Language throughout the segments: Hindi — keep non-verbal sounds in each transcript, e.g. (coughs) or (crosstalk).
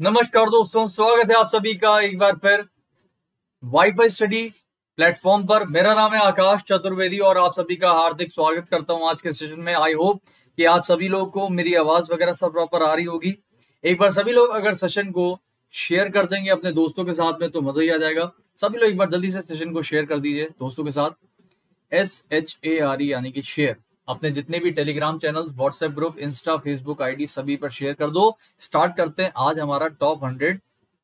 नमस्कार दोस्तों, स्वागत है आप सभी का एक बार फिर वाईफाई स्टडी प्लेटफॉर्म पर। मेरा नाम है आकाश चतुर्वेदी और आप सभी का हार्दिक स्वागत करता हूँ आज के सेशन में। आई होप कि आप सभी लोगों को मेरी आवाज़ वगैरह सब प्रॉपर आ रही होगी। एक बार सभी लोग अगर सेशन को शेयर कर देंगे अपने दोस्तों के साथ में तो मज़ा ही आ जाएगा। सभी लोग एक बार जल्दी से सेशन को शेयर कर दीजिए दोस्तों के साथ। S H A R E यानी कि शेयर अपने जितने भी Telegram channels WhatsApp group Insta Facebook ID सभी पर शेयर कर दो। स्टार्ट करते हैं आज हमारा टॉप हंड्रेड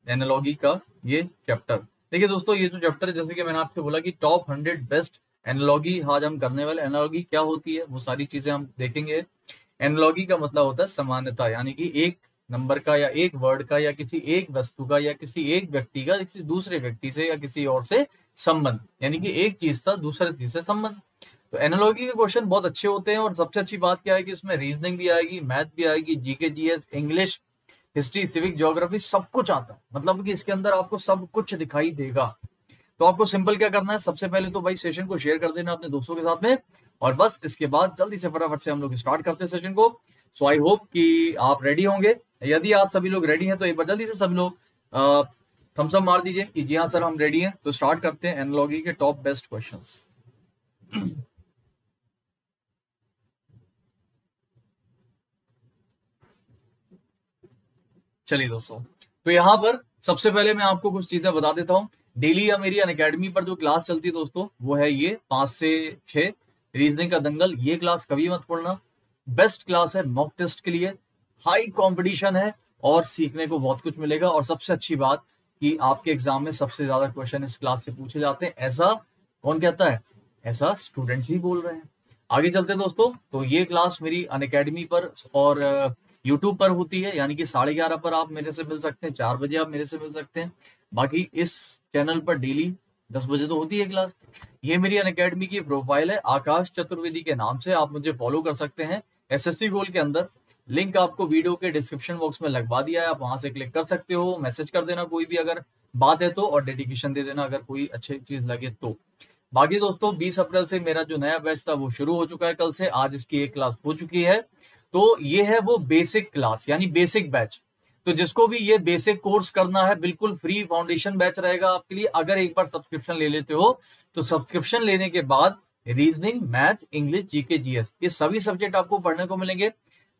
एनालॉगी का ये चैप्टर देखिए दोस्तों, ये जो चैप्टर है, जैसे कि मैंने आपसे बोला कि टॉप हंड्रेड बेस्ट एनालॉगी आज हम करने वाले। एनालॉगी क्या होती है? वो सारी चीज़ें हम देखेंगे। एनालॉगी का मतलब होता है समानता, यानी कि एक नंबर का या एक वर्ड का या किसी एक वस्तु का या किसी एक व्यक्ति का, किसी दूसरे व्यक्ति से या किसी और से संबंध। यानी कि एक चीज़ का दूसरे चीज़ से संबंध। तो एनालॉजी के क्वेश्चन बहुत अच्छे होते हैं और सबसे अच्छी बात क्या है कि इसमें रीजनिंग भी आएगी मैथ भी आएगी GK GS English history civic geography सब कुछ आता है। मतलब कि इसके अंदर आपको सब कुछ दिखाई देगा। तो आपको सिंपल क्या करना है? सबसे पहले तो भाई सेशन को शेयर कर देना अपने दोस्तों के साथ में और बस इसके बाद जल्दी से फटाफट से हम लोग स्टार्ट करते हैं सेशन को। सो आई होप कि आप रेडी होंगे। यदि आप सभी लोग रेडी हैं तो एक बार जल्दी से सभी लोग थम्सअप मार दीजिए कि जी हाँ सर हम रेडी हैं। तो स्टार्ट करते हैं एनालॉगी के टॉप बेस्ट क्वेश्चंस चलिए दोस्तों तो यहाँ पर सबसे पहले मैं आपको कुछ चीज़ें बता देता हूँ। डेली या मेरी अकेडमी पर जो क्लास चलती है दोस्तों, वो है ये पाँच से छह। रीजनिंग का दंगल, ये क्लास कभी मत पढ़ना बेस्ट क्लास है मॉक टेस्ट के लिए। हाई कंपटीशन है और सीखने को बहुत कुछ मिलेगा। और सबसे अच्छी बात कि आपके एग्ज़ाम में सबसे ज़्यादा क्वेश्चन इस क्लास से पूछे जाते हैं। ऐसा कौन कहता है? ऐसा स्टूडेंट्स ही बोल रहे हैं। आगे चलते हैं दोस्तों तो ये क्लास मेरी अन पर और यूट्यूब पर होती है, यानी कि साढ़े ग्यारह पर आप मेरे से मिल सकते हैं, चार बजे आप मेरे से मिल सकते हैं। बाकी इस चैनल पर डेली दस बजे तो होती है क्लास ये मेरी अन की प्रोफ़ाइल है, आकाश चतुर्वेदी के नाम से आप मुझे फॉलो कर सकते हैं एसएससी गोल के अंदर। लिंक आपको वीडियो के डिस्क्रिप्शन बॉक्स में लगवा दिया है, आप वहाँ से क्लिक कर सकते हो मैसेज कर देना कोई भी अगर बात है तो और डेडिकेशन दे देना अगर कोई अच्छी चीज़ लगे तो। बाकी दोस्तों 20 अप्रैल से मेरा जो नया बैच था वो शुरू हो चुका है कल से, आज इसकी एक क्लास हो चुकी है। तो ये है वो बेसिक क्लास यानी बेसिक बैच तो जिसको भी ये बेसिक कोर्स करना है, बिल्कुल फ्री फाउंडेशन बैच रहेगा आपके लिए। अगर एक बार सब्सक्रिप्शन ले लेते हो तो सब्सक्रिप्शन लेने के बाद reasoning math English GK GS ये सभी सब्जेक्ट आपको पढ़ने को मिलेंगे।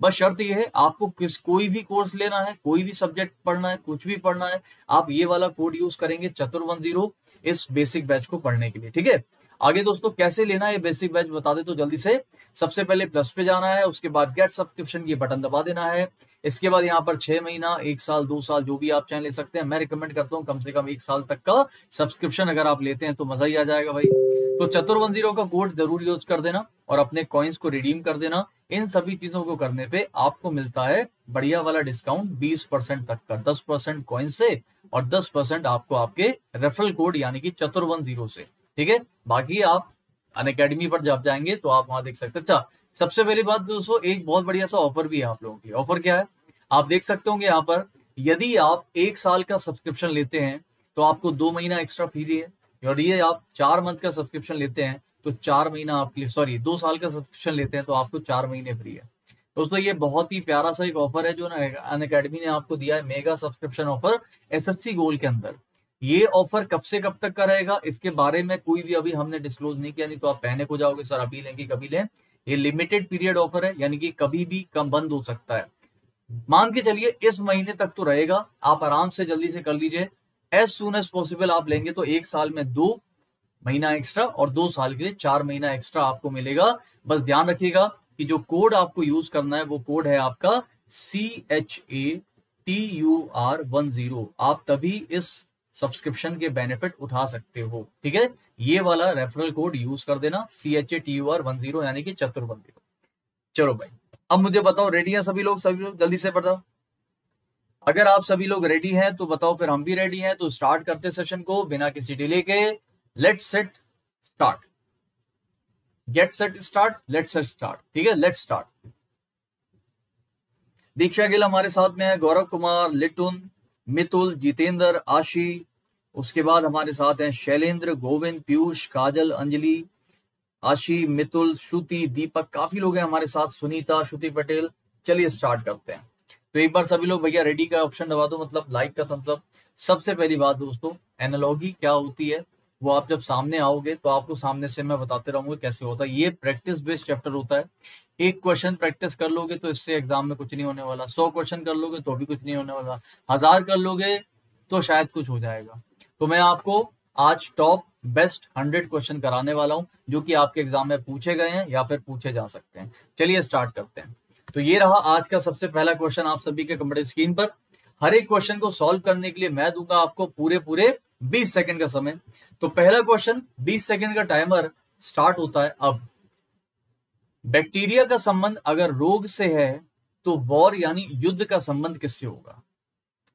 बस शर्त ये है, आपको किस, कोई भी कोर्स लेना है, कोई भी सब्जेक्ट पढ़ना है, कुछ भी पढ़ना है, आप ये वाला कोड यूज़ करेंगे चतुर वन ज़ीरो इस बेसिक बैच को पढ़ने के लिए, ठीक है? आगे दोस्तों, कैसे लेना है बेसिक बैच बता दे तो जल्दी से। सबसे पहले प्लस पे जाना है, उसके बाद गेट सब्सक्रिप्शन की बटन दबा देना है। इसके बाद यहाँ पर छह महीना, एक साल, दो साल, जो भी आप चाहे ले सकते हैं। मैं रिकमेंड करता हूँ कम से कम एक साल तक का सब्सक्रिप्शन अगर आप लेते हैं तो मज़ा ही आ जाएगा भाई। तो चतुर वन ज़ीरो का कोड ज़रूर यूज़ कर देना और अपने कॉइन्स को रिडीम कर देना। इन सभी चीज़ों को करने पे आपको मिलता है बढ़िया वाला डिस्काउंट बीस परसेंट तक का, दस परसेंट कॉइन से और दस परसेंट आपको आपके रेफरल कोड यानी कि चतुर वन ज़ीरो से। ठीक है? बाकी आप अन अकेडमी पर जब जाएँगे तो आप वहाँ देख सकते अच्छा सबसे पहली बात दोस्तों, एक बहुत बढ़िया सा ऑफ़र भी है आप लोगों की ऑफ़र क्या है? आप देख सकते होंगे यहाँ पर, यदि आप एक साल का सब्सक्रिप्शन लेते हैं तो आपको दो महीना एक्स्ट्रा फ्री है। और ये आप चार मंथ का सब्सक्रिप्शन लेते हैं तो चार महीना आपके लिए सॉरी दो साल का सब्सक्रिप्शन लेते हैं तो आपको चार महीने फ्री है। दोस्तों, ये बहुत ही प्यारा सा एक ऑफ़र है जो अन अकेडमी ने आपको दिया है mega subscription offer SSC goal के अंदर। ये ऑफ़र कब से कब तक का रहेगा? इसके बारे में कोई भी अभी हमने डिस्क्लोज नहीं किया, नहीं तो आप पहने को जाओगे, सर अभी लेंगे कभी लें। ये लिमिटेड पीरियड ऑफ़र है, यानी कि कभी भी कम बंद हो सकता है। मान के चलिए, इस महीने तक तो रहेगा। आप आराम से जल्दी से कर लीजिए। एज सुन एज पॉसिबल आप लेंगे तो एक साल में दो महीना एक्स्ट्रा और दो साल के लिए चार महीना एक्स्ट्रा आपको मिलेगा। बस ध्यान रखिएगा कि जो कोड आपको यूज़ करना है, वो कोड है आपका C H A T U R one zero. आप तभी इस सब्सक्रिप्शन के बेनिफिट उठा सकते हो। ठीक है? ये वाला रेफरल कोड यूज़ कर देना C H A T U R one zero यानी कि चतुर वन ज़ीरो चलो भाई, अब मुझे बताओ रेडी है सभी लोग? सभी लोग जल्दी से बताओ। अगर आप सभी लोग रेडी हैं तो बताओ फिर हम भी रेडी हैं तो स्टार्ट करते सेशन को बिना किसी डिले के। Let set start get set start let set start ठीक है? लेट स्टार्ट दीक्षा गिल हमारे साथ में है, गौरव कुमार, लिटुन मितुल, जितेंद्र, आशी, उसके बाद हमारे साथ हैं शैलेंद्र, गोविंद, पीयूष, काजल, अंजलि, आशी, मितुल, श्रुति, दीपक, काफ़ी लोग हैं हमारे साथ, सुनीता, श्रुति पटेल। चलिए स्टार्ट करते हैं। तो एक बार सभी लोग, भैया रेडी का ऑप्शन दबा दो मतलब लाइक का मतलब सबसे पहली बात दोस्तों एनालॉगी क्या होती है? वो आप जब सामने आओगे तो आपको सामने से मैं बताते रहूँगा कैसे होता है। ये प्रैक्टिस बेस्ड चैप्टर होता है। एक क्वेश्चन प्रैक्टिस कर लोगे तो इससे एग्ज़ाम में कुछ नहीं होने वाला। सौ क्वेश्चन कर लोगे तो भी कुछ नहीं होने वाला। हज़ार कर लोगे तो शायद कुछ हो जाएगा। तो मैं आपको आज टॉप बेस्ट हंड्रेड क्वेश्चन कराने वाला हूँ, जो कि आपके एग्ज़ाम में पूछे गए हैं या फिर पूछे जा सकते हैं। चलिए स्टार्ट करते हैं। तो ये रहा आज का सबसे पहला क्वेश्चन आप सभी के कंप्यूटर स्क्रीन पर। हर एक क्वेश्चन को सॉल्व करने के लिए मैं दूँगा आपको पूरे पूरे 20 सेकंड का समय। तो पहला क्वेश्चन 20 सेकंड का टाइमर स्टार्ट होता है अब। बैक्टीरिया का संबंध अगर रोग से है तो वॉर यानी युद्ध का संबंध किससे होगा?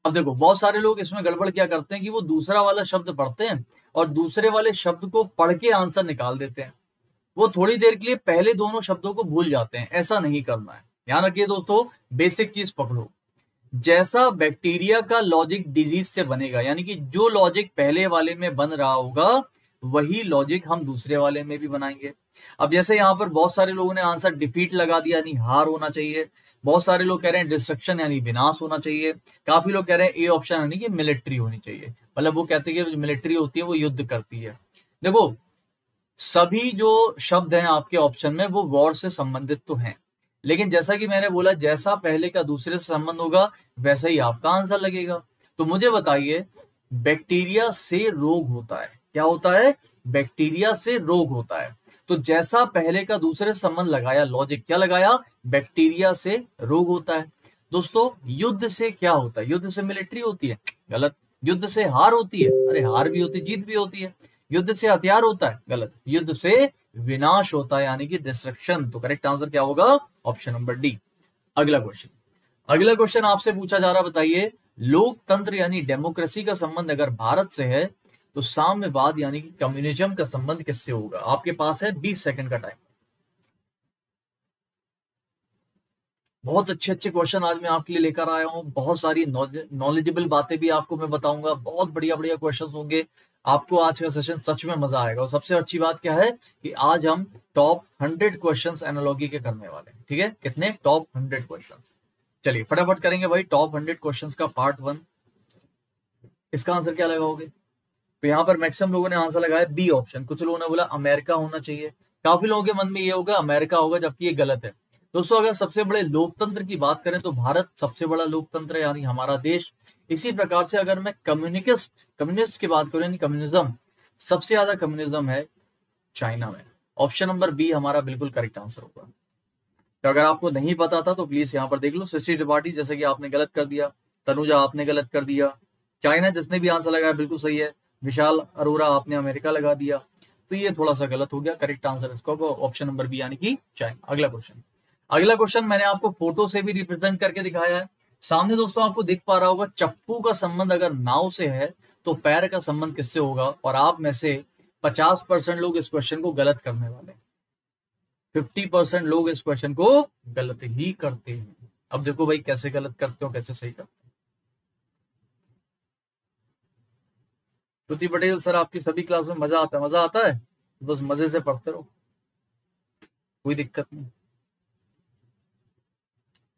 अब देखो, बहुत सारे लोग इसमें गड़बड़ क्या करते हैं कि वो दूसरा वाला शब्द पढ़ते हैं और दूसरे वाले शब्द को पढ़ के आंसर निकाल देते हैं। वो थोड़ी देर के लिए पहले दोनों शब्दों को भूल जाते हैं। ऐसा नहीं करना है। ध्यान रखिए दोस्तों बेसिक चीज़ पकड़ो। जैसा बैक्टीरिया का लॉजिक डिज़ीज़ से बनेगा, यानी कि जो लॉजिक पहले वाले में बन रहा होगा, वही लॉजिक हम दूसरे वाले में भी बनाएँगे। अब जैसे यहाँ पर बहुत सारे लोगों ने आंसर डिफीट लगा दिया, यानी हार होना चाहिए। बहुत सारे लोग कह रहे हैं डिस्ट्रक्शन, यानी विनाश होना चाहिए। काफ़ी लोग कह रहे हैं ए ऑप्शन, यानी कि मिलिट्री होनी चाहिए। मतलब वो कहते हैं कि मिलिट्री होती है, वो युद्ध करती है। देखो, सभी जो शब्द हैं आपके ऑप्शन में, वो वॉर से संबंधित तो हैं। लेकिन जैसा कि मैंने बोला, जैसा पहले का दूसरे से संबंध होगा, वैसा ही आपका आंसर लगेगा। तो मुझे बताइए, बैक्टीरिया से रोग होता है। क्या होता है? बैक्टीरिया से रोग होता है। तो जैसा पहले का दूसरे संबंध लगाया लॉजिक क्या लगाया? बैक्टीरिया से रोग होता है। दोस्तों, युद्ध से क्या होता है? युद्ध से मिलिट्री होती है? गलत। युद्ध से हार होती है? अरे, हार भी होती, जीत भी होती है। युद्ध से हथियार होता है? गलत। युद्ध से विनाश होता है, यानी कि डिस्ट्रक्शन तो करेक्ट आंसर क्या होगा? Option number D. अगला क्वेश्चन। अगला क्वेश्चन आपसे पूछा जा रहा, बताइए, लोकतंत्र यानी डेमोक्रेसी का संबंध अगर भारत से है तो साम्यवाद यानी कि कम्युनिज्म का संबंध किससे होगा? आपके पास है 20 सेकंड का टाइम। बहुत अच्छे अच्छे क्वेश्चन आज मैं आपके लिए लेकर आया हूँ। बहुत सारी नॉलेजेबल बातें भी आपको मैं बताऊँगा। बहुत बढ़िया बढ़िया क्वेश्चन होंगे। आपको आज का सेशन सच में मज़ा आएगा। और सबसे अच्छी बात क्या है कि आज हम टॉप हंड्रेड क्वेश्चन एनोलॉगी के करने वाले हैं। ठीक है? कितने? टॉप हंड्रेड क्वेश्चन चलिए, फटाफट करेंगे भाई। टॉप हंड्रेड क्वेश्चन का पार्ट वन इसका आंसर क्या लगाओगे? तो यहाँ पर मैक्सिमम लोगों ने आंसर लगाया बी ऑप्शन कुछ लोगों ने बोला अमेरिका होना चाहिए। काफ़ी लोगों के मन में ये होगा अमेरिका होगा, जबकि ये गलत है। दोस्तों, अगर सबसे बड़े लोकतंत्र की बात करें तो भारत सबसे बड़ा लोकतंत्र है, यानी हमारा देश। इसी प्रकार से अगर मैं कम्युनिस्ट कम्युनिस्ट की बात करूँ, यानी कम्युनिज्म सबसे ज़्यादा कम्युनिज्म है चाइना में। ऑप्शन नंबर बी हमारा बिल्कुल करेक्ट आंसर होगा। तो अगर आपको नहीं पता था तो प्लीज़ यहाँ पर देख लो सृष्टि त्रिपाठी जैसे कि आपने गलत कर दिया तनुजा आपने गलत कर दिया चाइना जिसने भी आंसर लगाया, बिल्कुल सही है, विशाल अरोरा आपने अमेरिका लगा दिया। तो ये थोड़ा सा गलत हो गया करेक्ट आंसर इसको ऑप्शन नंबर बी यानी कि चाइना अगला क्वेश्चन अगला क्वेश्चन मैंने आपको फ़ोटो से भी रिप्रेजेंट करके दिखाया है। सामने दोस्तों आपको दिख पा रहा होगा, चप्पू का संबंध अगर नाव से है तो पैर का संबंध किससे होगा? और आप में से 50 परसेंट लोग इस क्वेश्चन को गलत करने वाले 50 परसेंट लोग इस क्वेश्चन को गलत ही करते हैं। अब देखो भाई, कैसे गलत करते हो, कैसे सही करते हो? श्रुति पटेल सर, आपकी सभी क्लास में मज़ा आता है, मज़ा आता है? बस मज़े से पढ़ते रहो। कोई दिक्कत नहीं।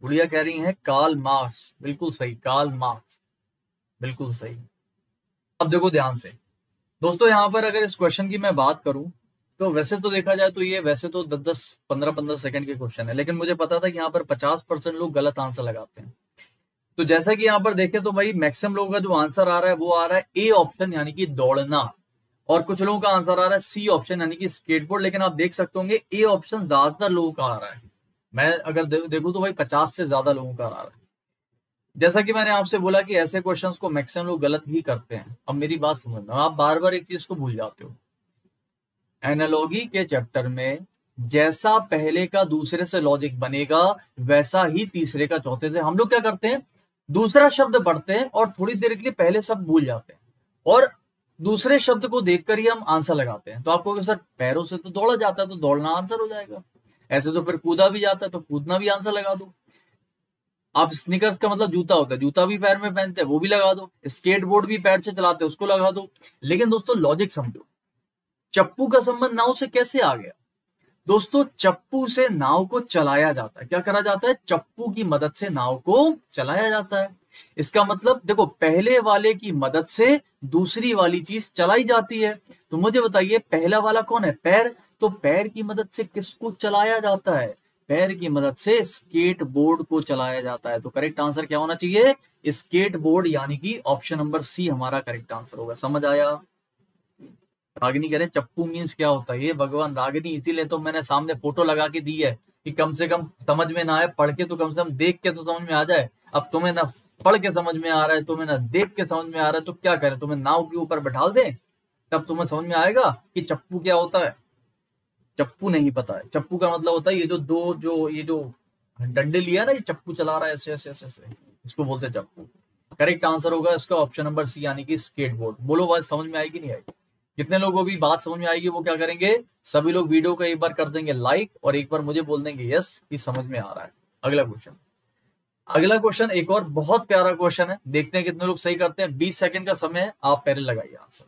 गुड़िया कह रही है, काल मार्क्स बिल्कुल सही, काल मार्क्स बिल्कुल सही। अब देखो ध्यान से। दोस्तों, यहाँ पर अगर इस क्वेश्चन की मैं बात करूँ तो वैसे तो देखा जाए तो ये वैसे तो दस दस पंद्रह पंद्रह सेकंड के क्वेश्चन है, लेकिन मुझे पता था कि यहाँ पर पचास परसेंट लोग गलत आंसर लगाते हैं। तो जैसा कि यहाँ पर देखें तो भाई मैक्सिमम लोगों का जो आंसर आ रहा है, वो आ रहा है ए ऑप्शन यानी कि दौड़ना। और कुछ लोगों का आंसर आ रहा है सी ऑप्शन यानी कि स्केटबोर्ड लेकिन आप देख सकते होंगे ए ऑप्शन ज़्यादातर लोगों का आ रहा है। मैं अगर दे, देखूँ तो भाई पचास से ज़्यादा लोगों का आ रहा है। जैसा कि मैंने आपसे बोला कि ऐसे क्वेश्चंस को मैक्सिमम लोग गलत ही करते हैं। अब मेरी बात समझना आप बार बार एक चीज़ को भूल जाते हो। एनालॉगी के चैप्टर में जैसा पहले का दूसरे से लॉजिक बनेगा वैसा ही तीसरे का चौथे से। हम लोग क्या करते हैं? दूसरा शब्द पढ़ते हैं और थोड़ी देर के लिए पहले सब भूल जाते हैं। और दूसरे शब्द को देखकर ही हम आंसर लगाते हैं। तो आपको सर पैरों से तो दौड़ा जाता है तो दौड़ना आंसर हो जाएगा। ऐसे तो फिर कूदा भी जाता है तो कूदना भी आंसर लगा दो। आप स्निकर्स का मतलब जूता होता है, जूता भी पैर में पहनते हैं, वो भी लगा दो। स्केट बोर्ड भी पैर से चलाते हैं, उसको लगा दो। लेकिन दोस्तों लॉजिक समझो। चप्पू का संबंध नाव से कैसे आ गया? दोस्तों, चप्पू से नाव को चलाया जाता है। क्या करा जाता है? चप्पू की मदद से नाव को चलाया जाता है। इसका मतलब देखो, पहले वाले की मदद से दूसरी वाली चीज़ चलाई जाती है। तो मुझे बताइए, पहला वाला कौन है? पैर तो पैर की मदद से किसको चलाया जाता है? पैर की मदद से स्केट बोर्ड को चलाया जाता है। तो करेक्ट आंसर क्या होना चाहिए? स्केट बोर्ड यानी कि ऑप्शन नंबर सी हमारा करेक्ट आंसर होगा। समझ आया? रागिनी कह रहे, चप्पू मीन्स क्या होता है? ये भगवान रागिनी, इसीलिए तो मैंने सामने फ़ोटो लगा के दी है कि कम से कम समझ में ना आए। पढ़ के तो कम से कम देख के तो समझ में आ जाए। अब तुम्हें ना पढ़ के समझ में आ रहा है, तुम्हें ना देख के समझ में आ रहा है तो क्या करें? तुम्हें नाव के ऊपर बैठा दे, तब तुम्हें समझ में आएगा कि चप्पू क्या होता है। चप्पू नहीं पता है। चप्पू का मतलब होता है ये जो दो, जो, ये जो डंडे लिया ना, ये चप्पू चला रहा है, ऐसे ऐसे ऐसे ऐसे। इसको बोलते हैं चप्पू। करेक्ट आंसर होगा इसका ऑप्शन नंबर सी यानी कि स्केट बोर्ड बोलो, बात समझ में आएगी, नहीं आएगी? कितने लोगों को भी बात समझ में आएगी, वो क्या करेंगे? सभी लोग वीडियो को एक बार कर देंगे लाइक और एक बार मुझे बोल देंगे यस कि समझ में आ रहा है। अगला क्वेश्चन अगला क्वेश्चन एक और बहुत प्यारा क्वेश्चन है। देखते हैं कितने लोग सही करते हैं। बीस सेकंड का समय है, आप पहले लगाइए आंसर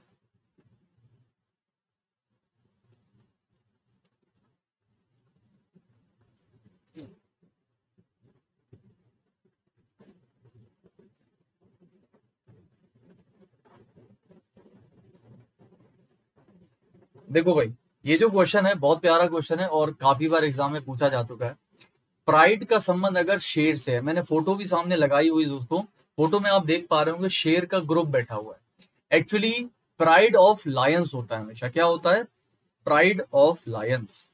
देखो भाई, ये जो क्वेश्चन है, बहुत प्यारा क्वेश्चन है और काफ़ी बार एग्ज़ाम में पूछा जा चुका है। प्राइड का संबंध अगर शेर से है, मैंने फ़ोटो भी सामने लगाई हुई दोस्तों फ़ोटो में आप देख पा रहे होंगे शेर का ग्रुप बैठा हुआ है। एक्चुअली प्राइड ऑफ़ लायंस होता है हमेशा। क्या होता है? प्राइड ऑफ़ लायंस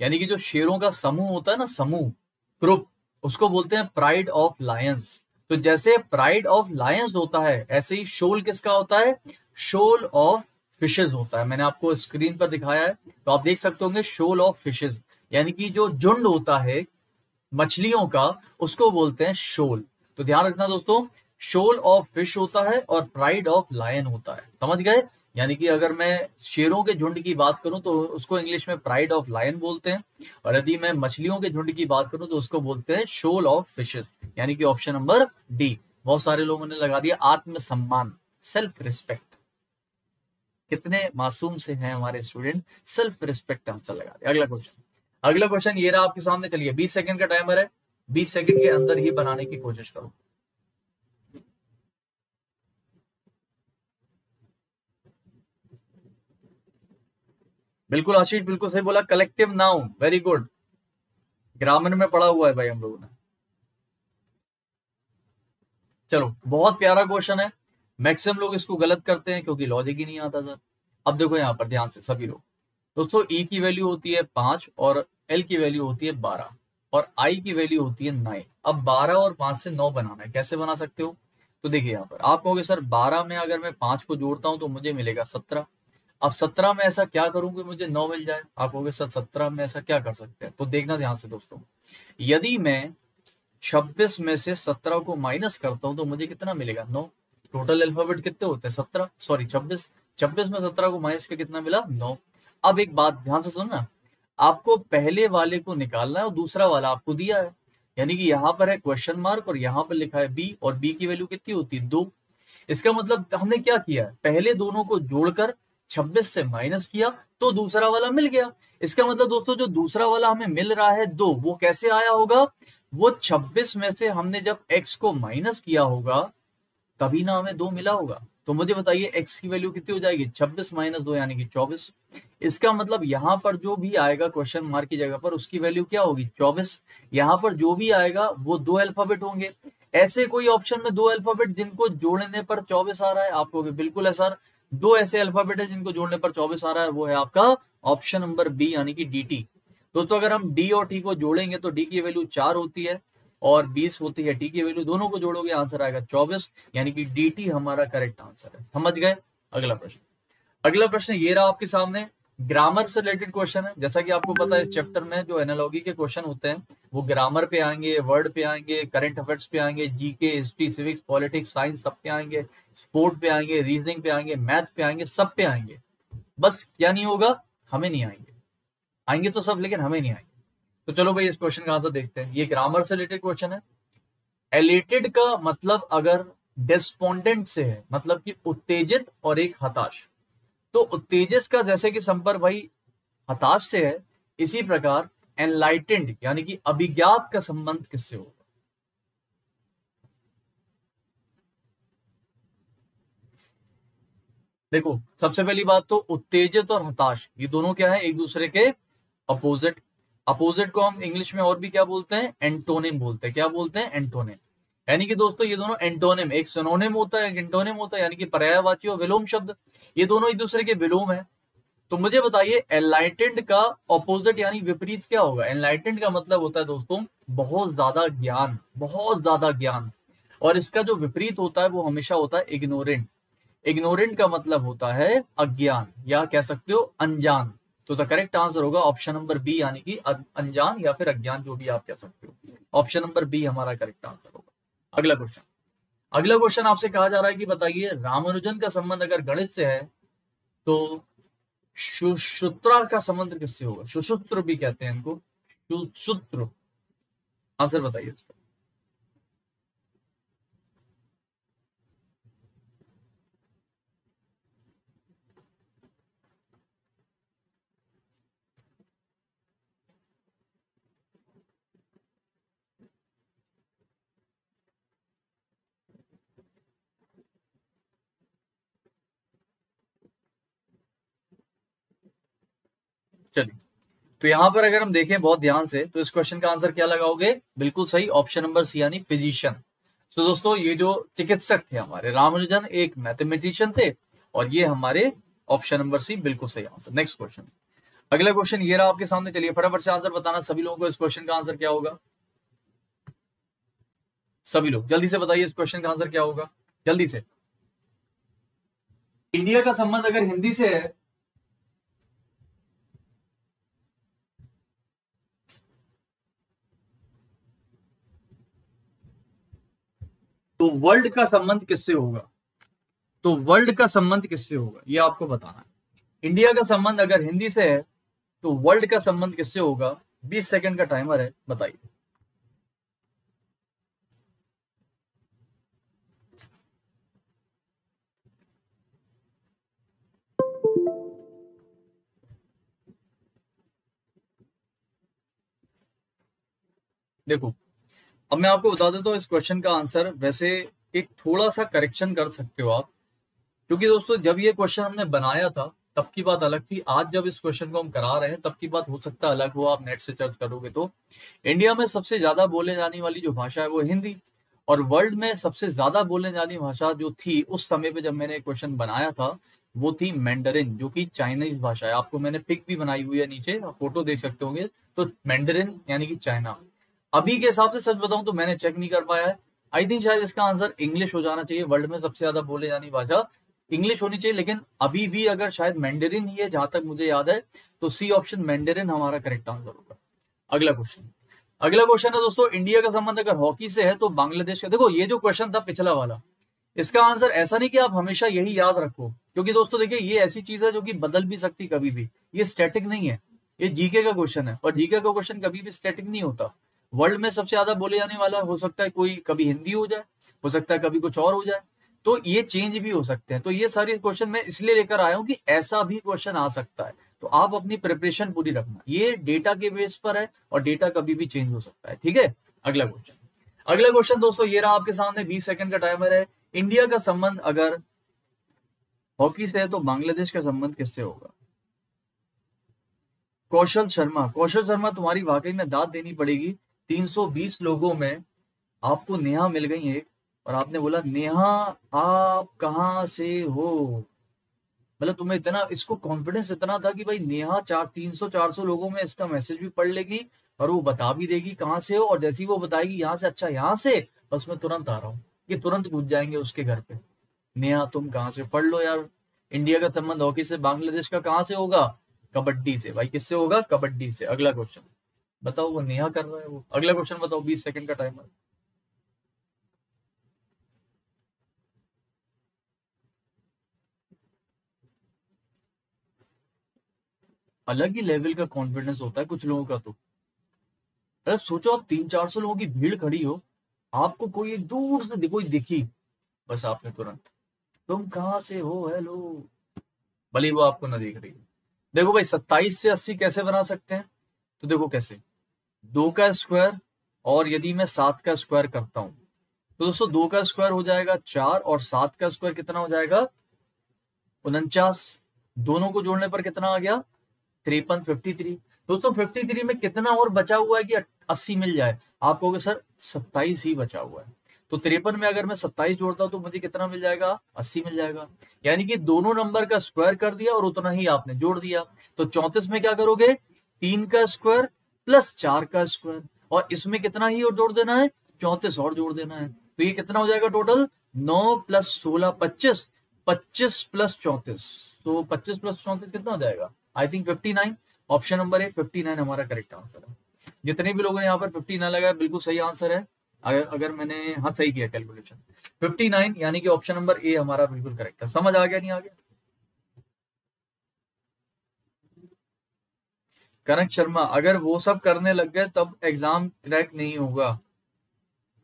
यानी कि जो शेरों का समूह होता है ना, समूह ग्रुप उसको बोलते हैं प्राइड ऑफ़ लायंस तो जैसे प्राइड ऑफ़ लायंस होता है, ऐसे ही शोल किसका होता है? शोल ऑफ़ फिशेज होता है। मैंने आपको स्क्रीन पर दिखाया है तो आप देख सकते होंगे शोल ऑफ़ फिशेज यानी कि जो झुंड होता है, मछलियों का, उसको बोलते हैं शोल तो ध्यान रखना दोस्तों शोल ऑफ़ फ़िश होता है और प्राइड ऑफ़ लायन होता है। समझ गए? यानी कि अगर मैं शेरों के झुंड की बात करूँ तो उसको इंग्लिश में प्राइड ऑफ़ लायन बोलते हैं, और यदि मैं मछलियों के झुंड की बात करूँ तो उसको बोलते हैं शोल ऑफ़ फिशेस यानी कि ऑप्शन नंबर डी बहुत सारे लोगों ने लगा दिया आत्मसम्मान सेल्फ रिस्पेक्ट कितने मासूम से हैं हमारे स्टूडेंट सेल्फ रिस्पेक्ट आंसर लगा दिया। अगला क्वेश्चन अगला क्वेश्चन ये रहा आपके सामने। चलिए 20 सेकंड का टाइमर है। 20 सेकंड के अंदर ही बनाने की कोशिश करो। बिल्कुल आशीष, बिल्कुल सही बोला। Collective noun very good grammar में पढ़ा हुआ है भाई हम लोगों ने। चलो, बहुत प्यारा क्वेश्चन है। मैक्सिमम लोग इसको गलत करते हैं क्योंकि लॉजिक ही नहीं आता सर अब देखो यहाँ पर, ध्यान से, सभी लोग। दोस्तों ई e की वैल्यू होती है पाँच और एल की वैल्यू होती है बारह और आई की वैल्यू होती है नाइन अब बारह और पाँच से नौ बनाना है। कैसे बना सकते हो? तो देखिए यहाँ पर, आप कहोगे, सर, बारह में अगर मैं पाँच को जोड़ता हूँ तो मुझे मिलेगा सत्रह। अब सत्रह में ऐसा क्या करूँ कि मुझे नौ मिल जाए? आप कहोगे, सर, सत्रह में ऐसा क्या कर सकते हैं? तो देखना ध्यान से दोस्तों। यदि मैं छब्बीस में से सत्रह को माइनस करता हूँ तो मुझे कितना मिलेगा? नौ। टोटल अल्फ़ाबेट कितने होते हैं? सत्रह? सॉरी छब्बीस? छब्बीस में सत्रह को माइनस के कितना मिला? नौ। अब एक बात ध्यान से सुनना। आपको पहले वाले को निकालना है और दूसरा वाला आपको दिया है। यानी कि यहाँ पर है क्वेश्चन मार्क और यहाँ पर लिखा है बी और बी की वैल्यू कितनी होती है? दो। इसका मतलब हमने क्या किया पहले दोनों को जोड़कर 26 से माइनस किया तो दूसरा वाला मिल गया। इसका मतलब दोस्तों, जो दूसरा वाला हमें मिल रहा है दो, वो कैसे आया होगा? वो 26 में से हमने जब x को माइनस किया होगा तभी ना हमें दो मिला होगा। तो मुझे बताइए, x की वैल्यू कितनी हो जाएगी? 26 माइनस दो यानी कि 24 इसका मतलब यहाँ पर जो भी आएगा क्वेश्चन मार्क की जगह पर, उसकी वैल्यू क्या होगी? 24 यहाँ पर जो भी आएगा, वो दो अल्फ़ाबेट होंगे। ऐसे कोई ऑप्शन में दो अल्फ़ाबेट जिनको जोड़ने पर 24 आ रहा है आपको बिल्कुल है सर। दो ऐसे अल्फ़ाबेट है जिनको जोड़ने पर 24 आ रहा है, वो है आपका ऑप्शन नंबर बी यानी कि डीटी दोस्तों, अगर हम डी और टी को जोड़ेंगे तो डी की वैल्यू चार होती है। और 20 होती है टी की वैल्यू दोनों को जोड़ोगे, आंसर आएगा 24 यानी कि डी टी हमारा करेक्ट आंसर है। समझ गए? अगला प्रश्न। अगला प्रश्न ये रहा आपके सामने। ग्रामर से रिलेटेड क्वेश्चन है। जैसा कि आपको पता है, इस चैप्टर में जो एनालॉगी के क्वेश्चन होते हैं, वो ग्रामर पे आएँगे वर्ड पे आएँगे करंट अफेयर्स पे आएँगे GK history civics politics science सब पे आएँगे स्पोर्ट पे आएँगे रीजनिंग पे आएँगे मैथ पे आएँगे, सब पे आएँगे। बस क्या नहीं होगा? हमें नहीं आएँगे। आएँगे तो सब, लेकिन हमें नहीं आएँगे। तो चलो भाई, इस क्वेश्चन का आंसर देखते हैं? ये ग्रामर से रिलेटेड क्वेश्चन है। एलेटेड का मतलब अगर डिस्पोंडेंट से है मतलब कि उत्तेजित और एक हताश। तो उत्तेजित का जैसे कि संपर्क भाई हताश से है, इसी प्रकार एनलाइटेंड यानी कि अभिज्ञात का संबंध किससे होगा? देखो, सबसे पहली बात तो उत्तेजित और हताश, ये दोनों क्या है? एक दूसरे के अपोजिट अपोजिट को हम इंग्लिश में और भी क्या बोलते हैं? एंटोनिम बोलते हैं। क्या बोलते हैं? एंटोनिम यानी कि दोस्तों, ये दोनों एंटोनिम एक सोनोनिम होता है, एक एंटोनिम होता है, यानी कि पर्यायवाची और विलोम शब्द। ये दोनों एक दूसरे के विलोम है। तो मुझे बताइए एनलाइटेंड का ऑपोजिट यानी विपरीत क्या होगा? एनलाइटेंड का मतलब होता है दोस्तों, बहुत ज़्यादा ज्ञान, बहुत ज़्यादा ज्ञान। और इसका जो विपरीत होता है, वो हमेशा होता है इग्नोरेंट इग्नोरेंट का मतलब होता है अज्ञान, या कह सकते हो, अनजान। तो द करेक्ट आंसर होगा ऑप्शन नंबर बी यानी कि अनजान या फिर अज्ञान जो भी आप कह सकते हो। ऑप्शन नंबर बी हमारा करेक्ट आंसर होगा। अगला क्वेश्चन अगला क्वेश्चन आपसे कहा जा रहा है कि बताइए, रामानुजन का संबंध अगर गणित से है तो सुश्रुत्रा का संबंध किससे होगा? सुसूत्र भी कहते हैं इनको। सुसूत्र आंसर बताइए इसका चलिए। तो यहाँ पर अगर हम देखें बहुत ध्यान से तो इस क्वेश्चन का आंसर क्या लगाओगे? बिल्कुल सही ऑप्शन नंबर सी यानी फिजिशियन तो दोस्तों, ये जो चिकित्सक थे हमारे, रामानुजन एक मैथमेटिशियन थे और ये हमारे ऑप्शन नंबर सी बिल्कुल सही आंसर नेक्स्ट क्वेश्चन अगला क्वेश्चन ये रहा आपके सामने। चलिए फटाफट से आंसर बताना। सभी लोगों को इस क्वेश्चन का आंसर क्या होगा? सभी लोग, जल्दी से बताइए इस क्वेश्चन का आंसर क्या होगा? जल्दी से। इंडिया का संबंध अगर हिंदी से है तो वर्ल्ड का संबंध किससे होगा? तो वर्ल्ड का संबंध किससे होगा? ये आपको बताना है। इंडिया का संबंध अगर हिंदी से है तो वर्ल्ड का संबंध किससे होगा? 20 सेकंड का टाइमर है, बताइए। देखो अब मैं आपको बता देता हूँ इस क्वेश्चन का आंसर वैसे एक थोड़ा सा करेक्शन कर सकते हो आप। क्योंकि दोस्तों, जब ये क्वेश्चन हमने बनाया था, तब की बात अलग थी। आज जब इस क्वेश्चन को हम करा रहे हैं, तब की बात हो सकता है अलग हो। आप नेट से सर्च करोगे तो। इंडिया में सबसे ज़्यादा बोले जाने वाली जो भाषा है वो हिंदी और वर्ल्ड में सबसे ज़्यादा बोले जानी भाषा जो थी, उस समय पे जब मैंने क्वेश्चन बनाया था, वो थी मैंडरिन जो कि चाइनीज़ भाषा है। आपको मैंने पिक भी बनाई हुई है नीचे फ़ोटो देख सकते होंगे। तो मैंडरिन यानी कि चाइना अभी के हिसाब से सच बताऊँ तो मैंने चेक नहीं कर पाया है। आई थिंक शायद इसका आंसर इंग्लिश हो जाना चाहिए। वर्ल्ड में सबसे ज़्यादा बोले जानी भाषा इंग्लिश होनी चाहिए, लेकिन अभी भी अगर शायद मैंडेरिन ही है, जहाँ तक मुझे याद है तो सी ऑप्शन मैंडेरिन हमारा करेक्ट आंसर होगा। अगला क्वेश्चन अगला क्वेश्चन है दोस्तों इंडिया का संबंध अगर हॉकी से है तो बांग्लादेश का। देखो, ये जो क्वेश्चन था पिछला वाला, इसका आंसर ऐसा नहीं कि आप हमेशा यही याद रखो, क्योंकि दोस्तों देखिए, ये ऐसी चीज़ है जो कि बदल भी सकती कभी भी। ये स्टैटिक नहीं है। ये जीके का क्वेश्चन है, और जीके का क्वेश्चन कभी भी स्टैटिक नहीं होता। वर्ल्ड में सबसे ज़्यादा बोले जाने वाला हो सकता है कोई कभी हिंदी हो जाए, हो सकता है कभी कुछ और हो जाए। तो ये चेंज भी हो सकते हैं। तो ये सारे क्वेश्चन मैं इसलिए लेकर आया हूँ कि ऐसा भी क्वेश्चन आ सकता है। तो आप अपनी प्रिपरेशन पूरी रखना। ये डेटा के बेस पर है और डेटा कभी भी चेंज हो सकता है। ठीक है? अगला क्वेश्चन अगला क्वेश्चन दोस्तों, ये रहा आपके सामने 20 सेकंड का टाइमर है। इंडिया का संबंध अगर हॉकी से है तो बांग्लादेश का संबंध किससे होगा? कौशल शर्मा। कौशल शर्मा, तुम्हारी वाकई में दाद देनी पड़ेगी। 320 लोगों में आपको नेहा मिल गई एक, और आपने बोला, नेहा, आप कहा से हो? मतलब तुम्हें इतना, इसको कॉन्फिडेंस इतना था कि भाई नेहा चार, तीन सौ, चार सौ लोगों में इसका मैसेज भी पढ़ लेगी और वो बता भी देगी कहाँ से हो, और जैसी वो बताएगी, यहाँ से अच्छा यहाँ से, बस मैं तुरंत आ रहा हूँ। ये तुरंत पूछ जाएँगे उसके घर पे। नेहा, तुम कहाँ से? पढ़ लो यार। इंडिया का संबंध हॉकी से, बांग्लादेश का कहाँ से होगा? कबड्डी से। भाई, किससे होगा? कबड्डी से। अगला क्वेश्चन बताओ, वो नेहा कर रहा है वो। अगला क्वेश्चन बताओ, बीस सेकंड का टाइमर अलग ही लेवल का कॉन्फिडेंस होता है कुछ लोगों का तो। अरे, सोचो आप तीन चार सौ लोगों की भीड़ खड़ी हो, आपको कोई एक दूर से कोई दिखी, बस आपने तुरंत। तुम कहाँ से हो? हेलो भले वो आपको ना देख रही देखो भाई, सत्ताईस से अस्सी कैसे बना सकते हैं? तो देखो कैसे। दो का स्क्वायर और यदि मैं सात का स्क्वायर करता हूँ तो दोस्तों दो का स्क्वायर हो जाएगा चार और सात का स्क्वायर कितना हो जाएगा? उनचास। दोनों को जोड़ने पर कितना आ गया? तिरपन फिफ्टी थ्री दोस्तों फिफ्टी थ्री में कितना और बचा हुआ है कि अस्सी मिल जाए? आप कहोगे, सर, सत्ताईस ही बचा हुआ है। तो तिरपन में अगर मैं सत्ताईस जोड़ता हूँ तो मुझे कितना मिल जाएगा? अस्सी मिल जाएगा। यानी कि दोनों नंबर का स्क्वायर कर दिया और उतना ही आपने जोड़ दिया। तो चौंतीस में क्या करोगे? तीन का स्क्वायर प्लस चार का स्क्वायर। और इसमें कितना ही और जोड़ देना है? चौंतीस और जोड़ देना है। तो ये कितना हो जाएगा टोटल नौ प्लस सोलह, पच्चीस। पच्चीस प्लस चौंतीस। तो पच्चीस प्लस चौंतीस कितना हो जाएगा? I think fifty nine option number A fifty nine हमारा करेक्ट आंसर है। जितने भी लोगों ने यहाँ पर फिफ्टी नाइन लगाया, बिल्कुल सही आंसर है। अगर अगर मैंने हाँ सही किया कैलकुलेशन फिफ्टी नाइन यानी कि ऑप्शन नंबर ए हमारा बिल्कुल करेक्ट है। समझ आ गया नहीं आ गया कनक शर्मा, अगर वो सब करने लग गए, तब एग्ज़ाम क्रैक नहीं होगा।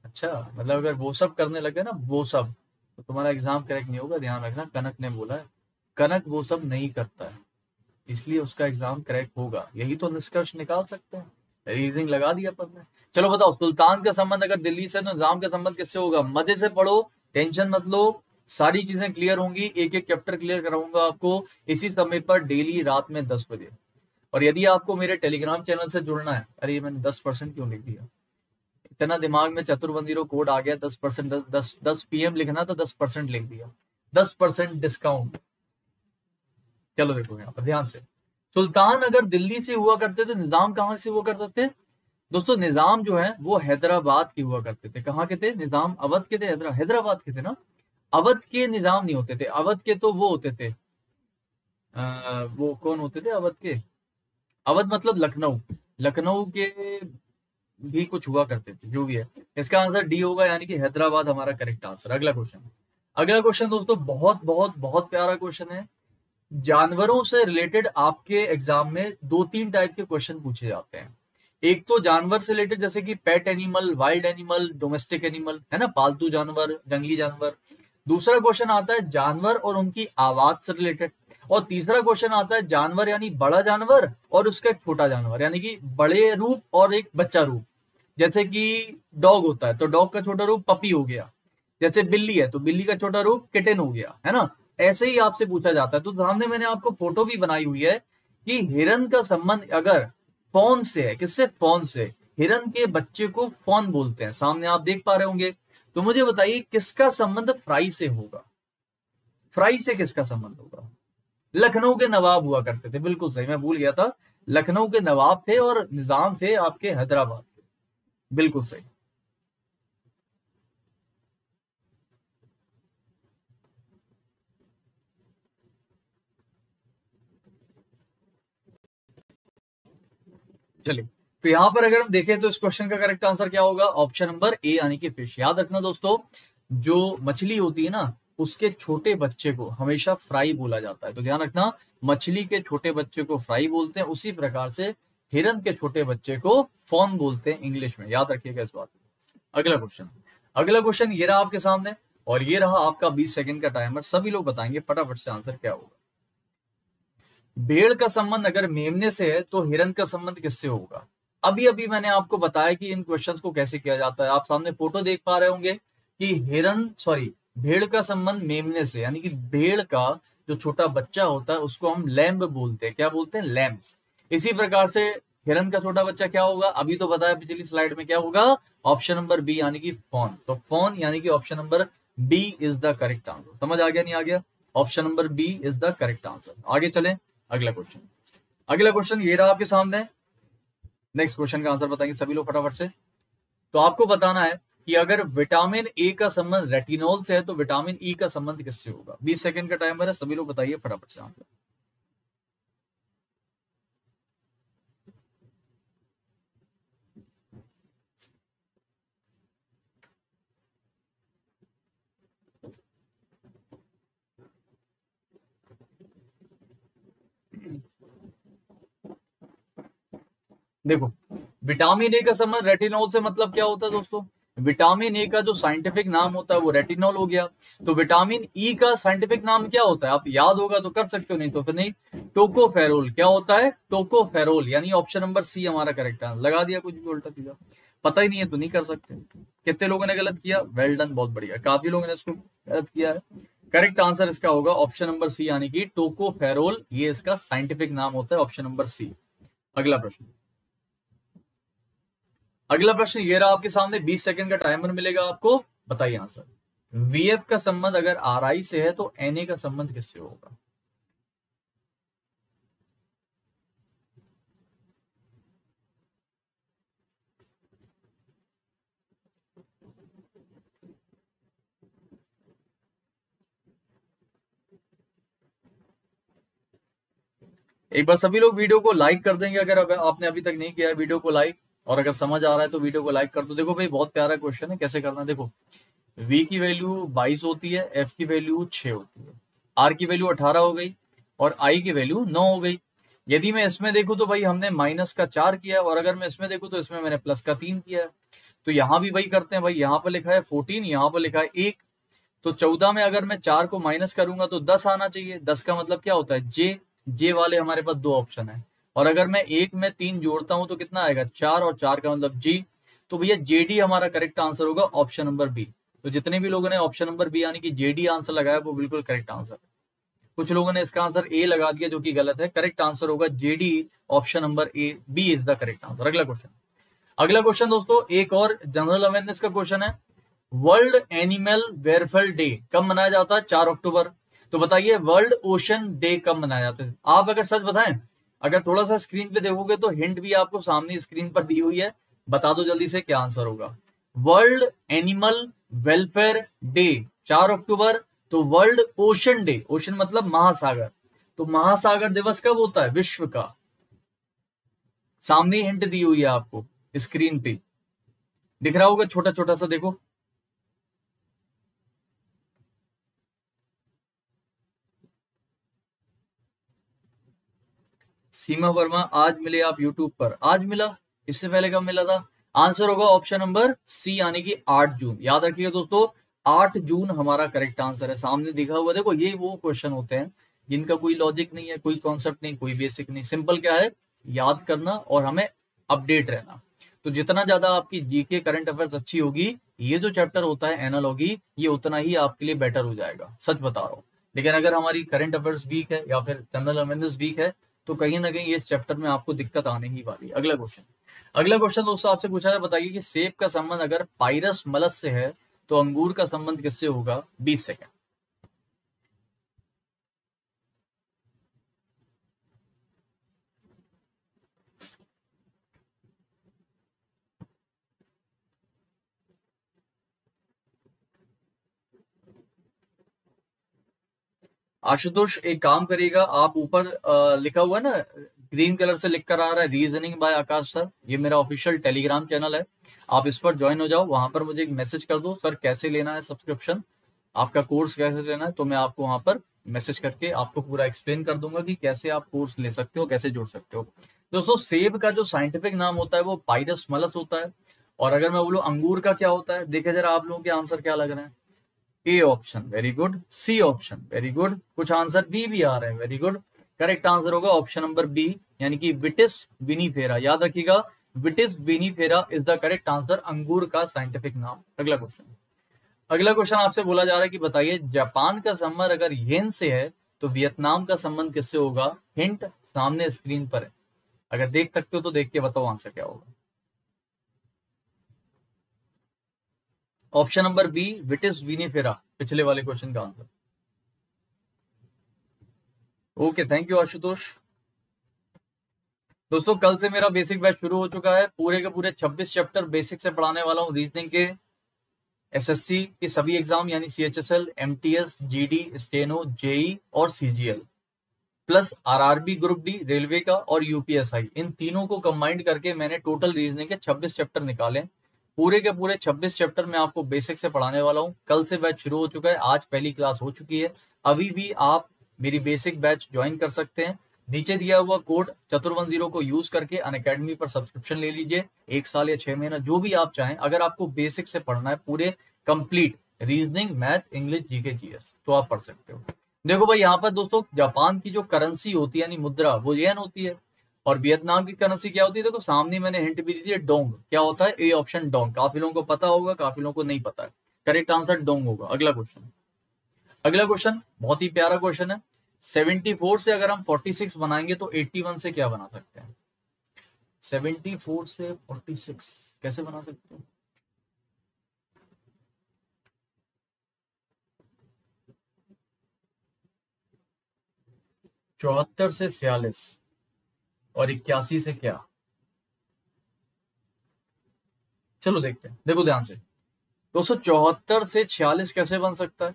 अच्छा मतलब अगर वो सब करने लग गए ना, वो सब तो तुम्हारा एग्ज़ाम क्रैक नहीं होगा, ध्यान रखना, कनक ने बोला है। कनक वो सब नहीं करता है, इसलिए उसका एग्ज़ाम क्रैक होगा। यही तो निष्कर्ष निकाल सकते हैं। रीजनिंग लगा दिया पद में चलो बताओ, सुल्तान का संबंध अगर दिल्ली से तो निज़ाम का संबंध किससे होगा? मज़े से पढ़ो, टेंशन मत लो, सारी चीज़ें क्लियर होंगी एक एक चैप्टर क्लियर कराऊँगा आपको। इसी समय पर डेली रात में दस बजे। और यदि आपको मेरे टेलीग्राम चैनल से जुड़ना है अरे मैंने दस परसेंट क्यों लिख दिया? इतना दिमाग में चतुर्बंदी कोड आ गया दस परसेंट दस दस पीएम लिखना था दस परसेंट लिख दिया। दस परसेंट डिस्काउंट चलो देखो यहाँ पर ध्यान से। सुल्तान अगर दिल्ली से हुआ करते थे निज़ाम कहाँ से हुआ करते थे? दोस्तों निज़ाम जो है वो हैदराबाद के हुआ करते थे। कहाँ के थे? निज़ाम अवध के थे हैदराबाद के थे ना? अवध के निज़ाम नहीं होते थे। अवध के तो वो होते थे। आ, वो कौन होते थे? अवध के? अवध मतलब लखनऊ। लखनऊ के भी कुछ हुआ करते थे, जो भी है। इसका आंसर डी होगा, यानी कि हैदराबाद हमारा करेक्ट आंसर अगला क्वेश्चन अगला क्वेश्चन दोस्तों, बहुत बहुत बहुत प्यारा क्वेश्चन है। जानवरों से रिलेटेड आपके एग्ज़ाम में दो तीन टाइप के क्वेश्चन पूछे जाते हैं। एक तो जानवर से रिलेटेड जैसे कि pet animal wild animal domestic animal है ना? पालतू जानवर, जंगली जानवर। दूसरा क्वेश्चन आता है, जानवर और उनकी आवाज़ से रिलेटेड और तीसरा क्वेश्चन आता है, जानवर यानी बड़ा जानवर और उसका एक छोटा जानवर, यानी कि बड़े रूप और एक बच्चा रूप। जैसे कि डॉग होता है तो डॉग का छोटा रूप पपी हो गया। जैसे बिल्ली है तो बिल्ली का छोटा रूप किटन हो गया, है ना? ऐसे ही आपसे पूछा जाता है। तो सामने मैंने आपको फ़ोटो भी बनाई हुई है कि हिरन का संबंध अगर फ़ोन से है, किससे? फ़ोन से। हिरन के बच्चे को फ़ोन बोलते हैं। सामने आप देख पा रहे होंगे। तो मुझे बताइए, किसका संबंध फ्राई से होगा? फ्राई से किसका संबंध होगा? लखनऊ के नवाब हुआ करते थे। बिल्कुल सही, मैं भूल गया था। लखनऊ के नवाब थे और निज़ाम थे आपके हैदराबाद के। बिल्कुल सही। चलिए तो यहाँ पर अगर हम देखें तो इस क्वेश्चन का करेक्ट आंसर क्या होगा? ऑप्शन नंबर ए यानी कि फ़िश याद रखना दोस्तों, जो मछली होती है ना उसके छोटे बच्चे को हमेशा फ्राई बोला जाता है। तो ध्यान रखना, मछली के छोटे बच्चे को फ्राई बोलते हैं, उसी प्रकार से हिरन के छोटे बच्चे को फ़ोन बोलते हैं इंग्लिश में। याद रखिएगा इस बात को। अगला क्वेश्चन अगला क्वेश्चन ये रहा आपके सामने और ये रहा आपका 20 सेकंड का टाइमर सभी लोग बताएँगे, फटाफट से आंसर क्या होगा। भेड़ का संबंध अगर मेमने से है तो हिरन का संबंध किससे होगा? अभी अभी मैंने आपको बताया कि इन क्वेश्चंस को कैसे किया जाता है। आप सामने फ़ोटो देख पा रहे होंगे कि हिरन सॉरी भेड़ का संबंध मेमने से, यानी कि भेड़ का जो छोटा बच्चा होता है, उसको हम लैम्ब बोलते हैं। क्या बोलते हैं? लैम्ब इसी प्रकार से हिरन का छोटा बच्चा क्या होगा? अभी तो बताया पिछली स्लाइड में क्या होगा? ऑप्शन नंबर बी, यानी कि फ़ोन। तो फ़ोन, यानी कि option number B is the correct answer. समझ आ गया, नहीं आ गया? Option number B is the correct answer. आगे चले। अगला क्वेश्चन। अगला क्वेश्चन ये रहा आपके सामने। नेक्स्ट क्वेश्चन का आंसर बताएँगे सभी लोग फटाफट से। तो आपको बताना है कि अगर विटामिन ए का संबंध रेटिनोल से है तो विटामिन ई e का संबंध किससे होगा? 20 सेकंड का टाइमर है सभी लोग बताइए फटाफट से आंसर देखो, विटामिन ए का संबंध रेटिनॉल से मतलब क्या होता है दोस्तों? विटामिन ए का जो साइंटिफिक नाम होता है, वो रेटिनॉल हो गया। तो विटामिन ई e का साइंटिफिक नाम क्या होता है? आप याद होगा तो कर सकते हो, नहीं तो फिर नहीं। टोकोफेरोल क्या होता है? टोकोफेरोल यानी ऑप्शन नंबर सी हमारा करेक्ट है। लगा दिया कुछ भी उल्टा सीधा। पता ही नहीं है तो नहीं कर सकते। कितने लोगों ने गलत किया? वेल डन बहुत बढ़िया। काफ़ी लोगों ने इसको गलत किया है। करेक्ट आंसर इसका होगा ऑप्शन नंबर सी यानी कि टोकोफेरोल ये इसका साइंटिफिक नाम होता है ऑप्शन नंबर सी अगला प्रश्न। अगला प्रश्न ये रहा आपके सामने 20 सेकंड का टाइमर मिलेगा आपको। बताइए आंसर वीएफ का संबंध अगर आर आई से है तो एनए का संबंध किससे होगा? एक बार सभी लोग वीडियो को लाइक कर देंगे, अगर आपने अभी तक नहीं किया वीडियो को लाइक और अगर समझ आ रहा है तो वीडियो को लाइक कर दो। देखो भाई, बहुत प्यारा क्वेश्चन है, कैसे करना है? देखो, v की वैल्यू 22 होती है, f की वैल्यू 6 होती है। R की वैल्यू 18 हो गई और i की वैल्यू 9 हो गई। यदि मैं इसमें देखूँ तो भाई, हमने माइनस का चार किया और अगर मैं इसमें देखूँ तो इसमें मैंने प्लस का तीन किया है। तो यहाँ भी वही करते हैं भाई, यहाँ पर लिखा है फोर्टीन यहाँ पर लिखा है एक। तो चौदह में अगर मैं चार को माइनस करूँगा तो दस आना चाहिए। दस का मतलब क्या होता है? जे जे वाले हमारे पास दो ऑप्शन है। और अगर मैं एक में तीन जोड़ता हूँ तो कितना आएगा? चार और चार का मतलब जी। तो भैया जेडी हमारा करेक्ट आंसर होगा ऑप्शन नंबर बी तो जितने भी लोगों ने ऑप्शन नंबर बी यानी कि जेडी आंसर लगाया, वो बिल्कुल करेक्ट आंसर कुछ लोगों ने इसका आंसर ए लगा दिया जो कि गलत है। करेक्ट आंसर होगा JD option number A B is the correct answer अगला क्वेश्चन अगला क्वेश्चन दोस्तों, एक और जनरल अवेयरनेस का क्वेश्चन है। वर्ल्ड एनिमल वेलफेयर डे कब मनाया जाता है? चार अक्टूबर। तो बताइए वर्ल्ड ओशन डे कब मनाया जाता है? आप अगर सच बताएँ अगर थोड़ा सा स्क्रीन पे देखोगे तो हिंट भी आपको सामने स्क्रीन पर दी हुई है। बता दो जल्दी से क्या आंसर होगा। वर्ल्ड एनिमल वेलफेयर डे चार अक्टूबर तो वर्ल्ड ओशन डे ओशन मतलब महासागर। तो महासागर दिवस कब होता है? विश्व का। सामने हिंट दी हुई है आपको स्क्रीन पे। दिख रहा होगा छोटा छोटा सा देखो। सीमा वर्मा आज मिले आप यूट्यूब पर। आज मिला, इससे पहले कब मिला था? आंसर होगा ऑप्शन नंबर सी यानी कि आठ जून। याद रखिए दोस्तों, आठ जून हमारा करेक्ट आंसर है। सामने दिखा हुआ, देखो, ये वो क्वेश्चन होते हैं, जिनका कोई लॉजिक नहीं है, कोई कॉन्सेप्ट नहीं, कोई बेसिक नहीं। सिंपल क्या है? याद करना और हमें अपडेट रहना। तो जितना ज़्यादा आपकी जीके करंट अफेयर्स अच्छी होगी, ये जो चैप्टर होता है एनालॉगी ये उतना ही आपके लिए बेटर हो जाएगा। सच बता रहा हूँ। लेकिन अगर हमारी करंट अफेयर्स वीक है या फिर जनरल अवेयरनेस वीक है तो कहीं ना कहीं इस चैप्टर में आपको दिक्कत आने ही वाली है। अगला क्वेश्चन अगला क्वेश्चन दोस्तों आपसे पूछा जाए बताइए कि सेब का संबंध अगर पायरस मलस से है तो अंगूर का संबंध किससे होगा? बीस सेकेंड। आशुतोष, एक काम करिएगा, आप ऊपर लिखा हुआ है ना, ग्रीन कलर से लिख कर आ रहा है रीजनिंग बाय आकाश सर ये मेरा ऑफिशियल टेलीग्राम चैनल है। आप इस पर ज्वाइन हो जाओ, वहाँ पर मुझे एक मैसेज कर दो सर कैसे लेना है सब्सक्रिप्शन आपका कोर्स कैसे लेना है? तो मैं आपको वहाँ पर मैसेज करके आपको पूरा एक्सप्लेन कर दूँगा कि कैसे आप कोर्स ले सकते हो, कैसे जुड़ सकते हो। दोस्तों, सेब का जो साइंटिफिक नाम होता है, वो पाइरस मलस होता है। और अगर मैं बोलूँ, अंगूर का क्या होता है? देखे जरा आप लोगों के आंसर क्या लग रहे हैं? A option very good C option very good कुछ आंसर बी भी आ रहे हैं वेरी गुड करेक्ट आंसर होगा ऑप्शन नंबर बी यानी कि विटिस विनीफेरा याद रखिएगा Vitis vinifera is the correct answer अंगूर का साइंटिफिक नाम. अगला क्वेश्चन अगला क्वेश्चन आपसे बोला जा रहा है कि बताइए, जापान का संबंध अगर येन से है तो वियतनाम का संबंध किससे होगा? हिंट सामने स्क्रीन पर है. अगर देख सकते हो तो देख के बताओ आंसर क्या होगा. Option number B Vitis vinifera पिछले वाले क्वेश्चन का answer. Okay thank you Ashutosh. दोस्तों, कल से मेरा बेसिक बैच शुरू हो चुका है। पूरे के पूरे 26 चैप्टर बेसिक से पढ़ाने वाला हूँ रीजनिंग के। एसएससी के सभी एग्ज़ाम यानी C H S L M T S G D steno JE और CGL plus RRB group D railway का और यूपीएसआई इन तीनों को कंबाइंड करके मैंने टोटल रीजनिंग के 26 चैप्टर निकाले। पूरे के पूरे 26 चैप्टर में आपको बेसिक से पढ़ाने वाला हूँ। कल से बैच शुरू हो चुका है, आज पहली क्लास हो चुकी है। अभी भी आप मेरी बेसिक बैच ज्वाइन कर सकते हैं। नीचे दिया हुआ कोड चतुर्वन ज़ीरो को यूज़ करके अन अकेडमी पर सब्सक्रिप्शन ले लीजिए। एक साल या छह महीना, जो भी आप चाहें। अगर आपको बेसिक से पढ़ना है, पूरे complete reasoning math English GK GS तो आप पढ़ सकते हो। देखो भाई, यहाँ पर दोस्तों, जापान की जो करेंसी होती है, यानी मुद्रा, वो येन होती है। और वियतनाम की करेंसी क्या होती है? देखो, सामने मैंने हिंट भी दी थी, डोंग। क्या होता है? ए ऑप्शन डोंग। काफ़ी लोगों को पता होगा, काफ़ी लोगों को नहीं पता है। करेक्ट आंसर डोंग होगा। अगला क्वेश्चन अगला क्वेश्चन बहुत ही प्यारा क्वेश्चन है। 74 से अगर हम 46 बनाएँगे तो 81 से क्या बना सकते हैं? 74 से 46 कैसे बना सकते हैं? चौहत्तर से छियालीस। और इक्यासी से क्या? चलो देखते हैं। देखो ध्यान से। चौहत्तर से छियालीस कैसे बन सकता है?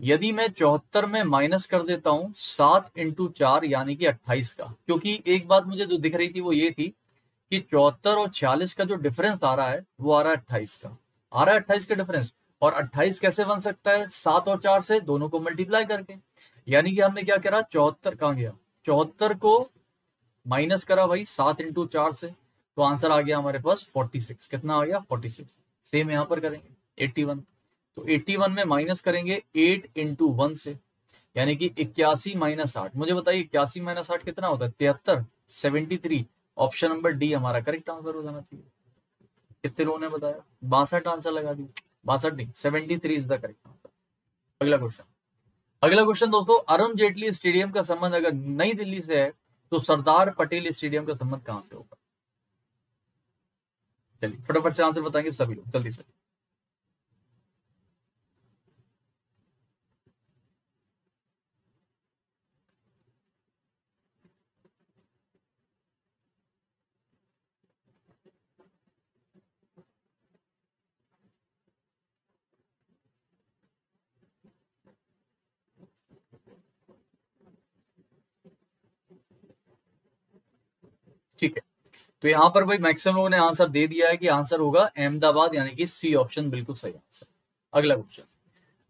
यदि मैं चौहत्तर में माइनस कर देता हूँ, सात इंटू चार यानी कि अट्ठाईस का। क्योंकि एक बात मुझे जो दिख रही थी वो ये थी कि चौहत्तर और छियालीस का जो डिफरेंस आ रहा है, वो आ रहा है अट्ठाईस का। आ रहा है अट्ठाईस का डिफरेंस और अट्ठाईस कैसे बन सकता है? सात और चार से दोनों को मल्टीप्लाई करके। यानी कि हमने क्या करा? चौहत्तर कहा गया? चौहत्तर को माइनस करा भाई, सात इंटू चार से। तो आंसर आ गया हमारे पास फोर्टी सिक्स कितना आ गया? फोर्टी सिक्स सेम यहाँ पर करेंगे एट्टी वन तो एट्टी वन में माइनस करेंगे एट इंटू वन से। यानी कि इक्यासी माइनस आठ। मुझे बताइए, इक्यासी माइनस आठ कितना होता है? तिहत्तर। Seventy three option number D हमारा करेक्ट आंसर हो जाना चाहिए। कितने लोगों ने बताया? बासठ आंसर लगा दी बासठ नहीं seventy three is the correct answer अगला क्वेश्चन अगला क्वेश्चन दोस्तों, अरुण जेटली स्टेडियम का संबंध अगर नई दिल्ली से है तो सरदार पटेल स्टेडियम का संबंध कहाँ से होगा? चलिए, फटाफट से आंसर बताएँगे सभी लोग, जल्दी से ठीक है तो यहाँ पर भाई मैक्सिमम लोगों ने आंसर दे दिया है कि आंसर होगा अहमदाबाद, यानी कि सी ऑप्शन बिल्कुल सही आंसर अगला क्वेश्चन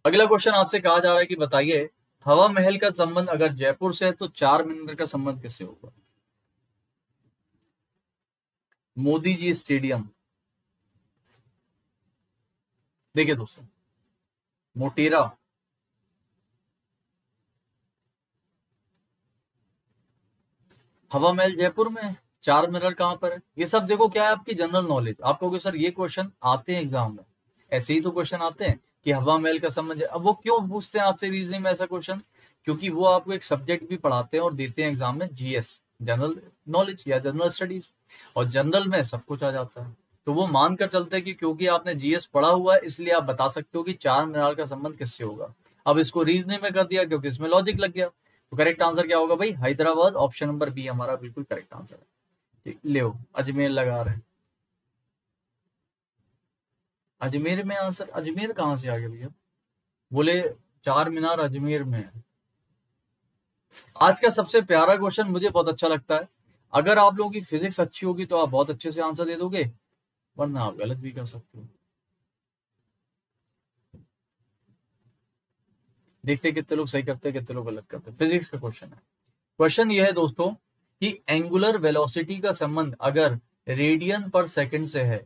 अगला क्वेश्चन आपसे कहा जा रहा है कि बताइए, हवा महल का संबंध अगर जयपुर से है तो चार मिनट का संबंध किससे होगा? मोदी जी स्टेडियम। देखिए दोस्तों, मोटेरा। हवा महल जयपुर में है? चार मिरर कहाँ पर है? ये सब देखो, क्या है आपकी जनरल नॉलेज आप कहोगे, सर, ये क्वेश्चन आते हैं एग्ज़ाम में. ऐसे ही तो क्वेश्चन आते हैं कि हवा महल का समझ अब वो क्यों पूछते हैं आपसे रीजनिंग में ऐसा क्वेश्चन क्योंकि वो आपको एक सब्जेक्ट भी पढ़ाते हैं और देते हैं एग्ज़ाम में जीएस जनरल नॉलेज या जनरल स्टडीज़ और जनरल में सब कुछ आ जाता है। तो वो मान कर चलते हैं कि क्योंकि आपने जीएस पढ़ा हुआ है, इसलिए आप बता सकते हो कि चार मीनार का संबंध किससे होगा। अब इसको रीजनिंग में कर दिया, क्योंकि इसमें लॉजिक लग गया। तो करेक्ट आंसर क्या होगा भाई? हैदराबाद ऑप्शन नंबर बी हमारा बिल्कुल करेक्ट आंसर है। ले अजमेर लगा रहे अजमेर में आंसर, अजमेर कहाँ से आ गया भैया? बोले, चार मीनार अजमेर में आज का सबसे प्यारा क्वेश्चन मुझे बहुत अच्छा लगता है। अगर आप लोगों की फिजिक्स अच्छी होगी तो आप बहुत अच्छे से आंसर दे दोगे, वरना आप गलत भी कर सकते हो। देखते कितने लोग सही करते हैं, कितने लोग गलत करते हैं। फिजिक्स का क्वेश्चन है। क्वेश्चन ये है दोस्तों कि एंगुलर वेलोसिटी का संबंध अगर रेडियन पर सेकंड से है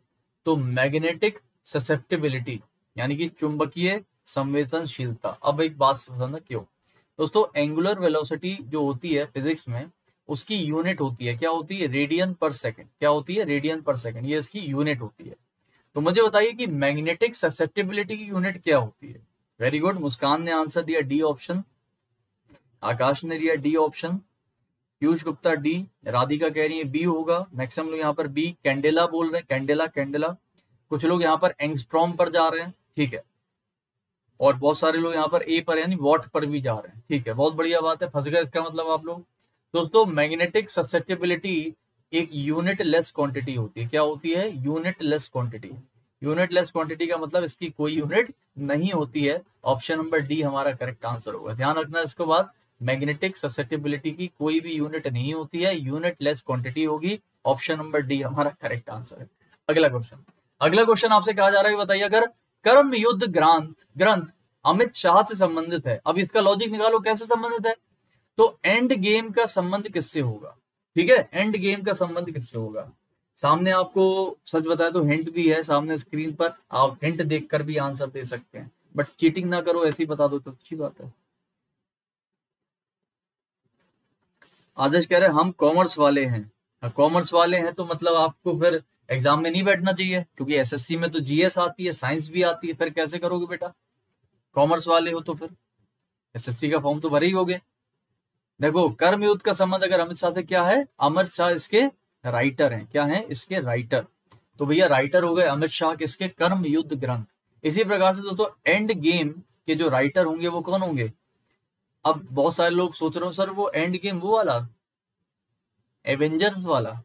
तो मैग्नेटिक ससेप्टिबिलिटी यानी कि चुंबकीय संवेदनशीलता। अब एक बात समझना क्यों? दोस्तों एंगुलर वेलोसिटी जो होती है फिजिक्स में, उसकी यूनिट होती है। क्या होती है? रेडियन पर सेकंड क्या होती है? रेडियन पर सेकंड ये इसकी यूनिट होती है। तो मुझे बताइए कि मैग्नेटिक ससेप्टिबिलिटी की यूनिट क्या होती है? वेरी गुड मुस्कान ने आंसर दिया डी ऑप्शन आकाश ने दिया D option Piyush Gupta D, Radhika कह रही है, बी होगा, मैक्सिमम लोग यहाँ पर बी, कैंडेला बोल रहे हैं, कैंडेला कैंडेला। कुछ लोग यहाँ पर एंगस्ट्रॉम पर जा रहे हैं, ठीक है। और बहुत सारे लोग यहाँ पर ए पर यानी वॉट पर भी जा रहे हैं, ठीक है। बहुत बढ़िया बात है, फंस गए इसका मतलब आप लोग। दोस्तों, मैग्नेटिक ससेप्टेबिलिटी एक यूनिट लेस क्वांटिटी होती है। क्या होती है? Unitless quantity. Unit less quantity का मतलब इसकी कोई यूनिट नहीं होती है। ऑप्शन नंबर डी हमारा करेक्ट आंसर होगा। ध्यान रखना इसके बाद मैग्नेटिक ससेप्टिबिलिटी की कोई भी यूनिट नहीं होती है यूनिट लेस क्वांटिटी होगी। ऑप्शन नंबर डी, हमारा करेक्ट आंसर है। अगला क्वेश्चन। अगला क्वेश्चन आपसे कहा जा रहा है बताइए, अगर कर्म युद्ध ग्रंथ ग्रंथ अमित शाह से संबंधित है, अब इसका लॉजिक निकालो, कैसे संबंधित है? तो एंड गेम का संबंध किससे होगा? ठीक है एंड गेम का संबंध किससे होगा? सामने आपको सच बताया तो हिंट भी है, सामने स्क्रीन पर आप हिंट देखकर भी आंसर दे सकते हैं। बट चीटिंग ना करो, ऐसे ही बता दो तो अच्छी बात है। आदर्श कह रहे हैं, हम कॉमर्स वाले हैं। कॉमर्स वाले हैं तो मतलब आपको फिर एग्ज़ाम में नहीं बैठना चाहिए, क्योंकि एसएससी में तो जीएस आती है साइंस भी आती है, फिर कैसे करोगे बेटा? कॉमर्स वाले हो तो फिर एसएससी का फॉर्म तो भरे ही होगे। देखो, कर्म युद्ध का संबंध अगर अमित शाह से क्या है? अमित शाह इसके राइटर हैं। क्या है? इसके राइटर तो भैया राइटर हो गए अमित शाह किसके कर्म युद्ध ग्रंथ। इसी प्रकार से दोस्तों एंड गेम के जो राइटर होंगे, वो कौन होंगे? अब बहुत सारे लोग सोच रहे हो, सर, वो एंड गेम वो वाला एवेंजर्स वाला।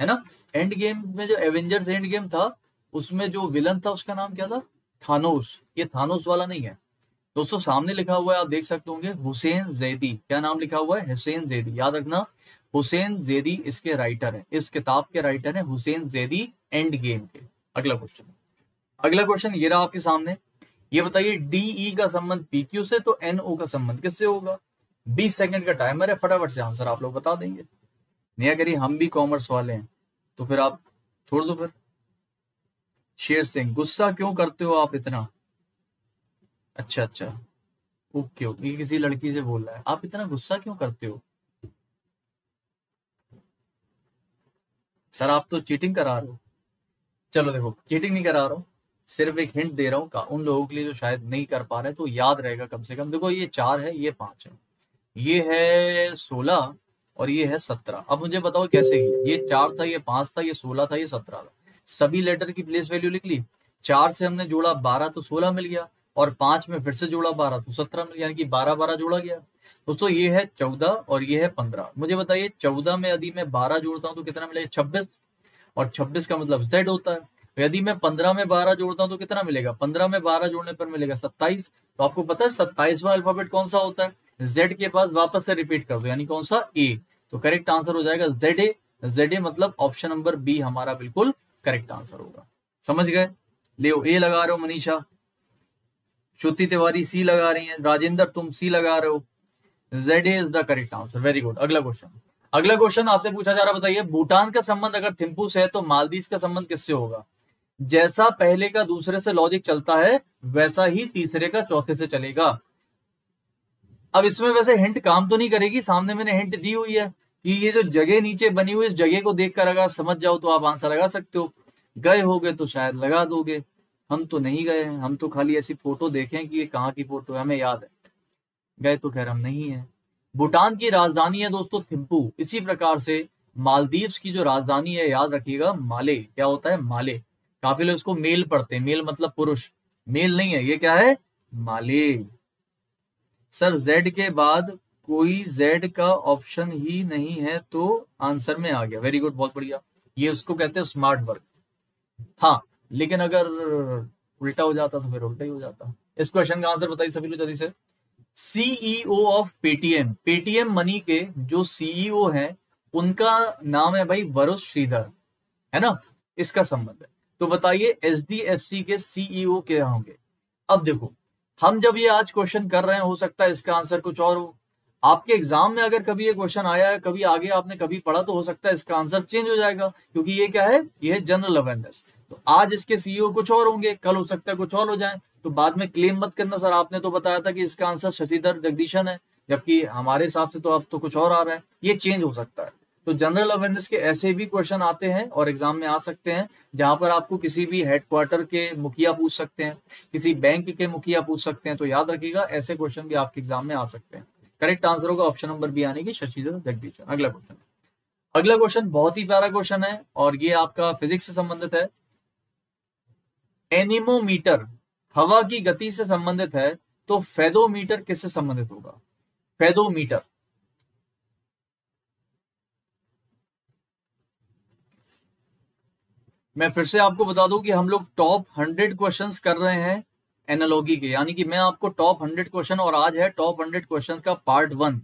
है ना? एंड गेम में जो एवेंजर्स एंड गेम था, उसमें जो विलन था, उसका नाम क्या था? थानोस ये थानोस वाला नहीं है। दोस्तों, सामने लिखा हुआ है, आप देख सकते होंगे, हुसैन जैदी। क्या नाम लिखा हुआ है? हुसैन जैदी। याद रखना, हुसैन जैदी इसके राइटर है। इस किताब के राइटर है हुसैन जैदी एंड गेम के। अगला क्वेश्चन अगला क्वेश्चन ये रहा आपके सामने। ये बताइए डीई e का संबंध पीक्यू से तो एनओ का संबंध किससे होगा? 20 सेकंड का टाइमर है, फटाफट से आंसर आप लोग बता देंगे। नया करिए हम भी कॉमर्स वाले हैं तो फिर आप छोड़ दो फिर। शेर सिंह, गुस्सा क्यों करते हो आप इतना? अच्छा अच्छा। ओके ओके किसी लड़की से बोल रहा है। आप इतना गुस्सा क्यों करते हो? सर, आप तो चीटिंग करा रहे हो। चलो देखो चीटिंग नहीं करा रहा हूँ। सिर्फ़ एक हिंट दे रहा हूँ उन लोगों के लिए जो शायद नहीं कर पा रहे तो याद रहेगा कम से कम। देखो, ये चार है, ये पाँच है। ये है सोलह और ये है सत्रह। अब मुझे बताओ कैसे किया ये चार था, ये पाँच था, ये सोलह था, ये सत्रह था। सभी लेटर की प्लेस वैल्यू लिख ली। चार से हमने जोड़ा बारह तो सोलह मिल गया। और पाँच में फिर से जोड़ा बारह तो सत्रह मिल यानी कि बारह बारह जोड़ा गया। दोस्तों, ये है चौदह और ये है पंद्रह। मुझे बताइए, चौदह में यदि मैं बारह जोड़ता हूँ तो कितना मिलेगा? छब्बीस। और छब्बीस का मतलब जेड होता है। यदि मैं पंद्रह में बारह जोड़ता हूँ तो कितना मिलेगा? पंद्रह में बारह जोड़ने पर मिलेगा सत्ताईस। तो आपको पता है सत्ताईसवा अल्फ़ाबेट कौन सा होता है? जेड के पास वापस से रिपीट कर दो, यानी कौन सा? ए तो करेक्ट आंसर हो जाएगा जेड ए जेड ए मतलब ऑप्शन नंबर बी हमारा बिल्कुल करेक्ट आंसर होगा। समझ गए? ले ए लगा रहे हो मनीषा। श्रुति तिवारी सी लगा रही है। राजेंद्र, तुम सी लगा रहे हो। Z is the correct answer very good अगला क्वेश्चन अगला क्वेश्चन आपसे पूछा जा रहा है, बताइए, भूटान का संबंध अगर थिम्पू से है तो मालदीव का संबंध किससे होगा? जैसा पहले का दूसरे से लॉजिक चलता है, वैसा ही तीसरे का चौथे से चलेगा। अब इसमें वैसे हिंट काम तो नहीं करेगी, सामने मैंने हिंट दी हुई है कि ये जो जगह नीचे बनी हुई इस जगह को देखकर अगर समझ जाओ तो आप आंसर लगा सकते हो। गए हो गए तो शायद लगा दोगे। हम तो नहीं गए हम तो खाली ऐसी फ़ोटो देखें कि ये कहाँ की फ़ोटो है, हमें याद है। गए तो खैर हम नहीं है। भूटान की राजधानी है दोस्तों थिम्पू। इसी प्रकार से मालदीव्स की जो राजधानी है, याद रखिएगा, माले। क्या होता है? माले। काफ़ी लोग इसको मेल पढ़ते हैं, मेल मतलब पुरुष। मेल नहीं है, ये क्या है? माले सर जेड के बाद कोई जेड का ऑप्शन ही नहीं है तो आंसर में आ गया। वेरी गुड बहुत बढ़िया। ये उसको कहते हैं स्मार्ट वर्क हाँ लेकिन अगर उल्टा हो जाता तो फिर उल्टा ही हो जाता। इस क्वेश्चन का आंसर बताइए सभी लोग जल्दी से। CEO of Paytm Paytm money के जो सीईओ हैं, उनका नाम है भाई वरुष श्रीधर। है ना? इसका संबंध है। तो बताइए, एच डी एफ़ सी के सीईओ क्या होंगे? अब देखो, हम जब ये आज क्वेश्चन कर रहे हैं, हो सकता है इसका आंसर कुछ और हो। आपके एग्ज़ाम में अगर कभी ये क्वेश्चन आया है, कभी आगे आपने कभी पढ़ा तो हो सकता है इसका आंसर चेंज हो जाएगा, क्योंकि ये क्या है? ये है जनरल अवेयरनेस तो आज इसके सीईओ कुछ और होंगे, कल हो सकता है कुछ और हो जाए। तो बाद में क्लेम मत करना सर, आपने तो बताया था कि इसका आंसर शशिधर जगदीशन है, जबकि हमारे हिसाब से तो अब तो कुछ और आ रहा है। ये चेंज हो सकता है। तो जनरल अवेयरनेस के ऐसे भी क्वेश्चन आते हैं और एग्ज़ाम में आ सकते हैं, जहाँ पर आपको किसी भी हेडक्वार्टर के मुखिया पूछ सकते हैं, किसी बैंक के मुखिया पूछ सकते हैं तो याद रखिएगा, ऐसे क्वेश्चन भी आपके एग्ज़ाम में आ सकते हैं। करेक्ट आंसर होगा ऑप्शन नंबर बी आने की शशिधर जगदीशन अगला क्वेश्चन अगला क्वेश्चन बहुत ही प्यारा क्वेश्चन है और ये आपका फिजिक्स से संबंधित है। एनिमोमीटर हवा की गति से संबंधित है तो फेदोमीटर किससे संबंधित होगा? फेदोमीटर मैं फिर से आपको बता दूँ कि हम लोग टॉप हंड्रेड क्वेश्चन कर रहे हैं एनालॉगी के, यानी कि मैं आपको टॉप हंड्रेड क्वेश्चन और आज है टॉप हंड्रेड क्वेश्चन का पार्ट वन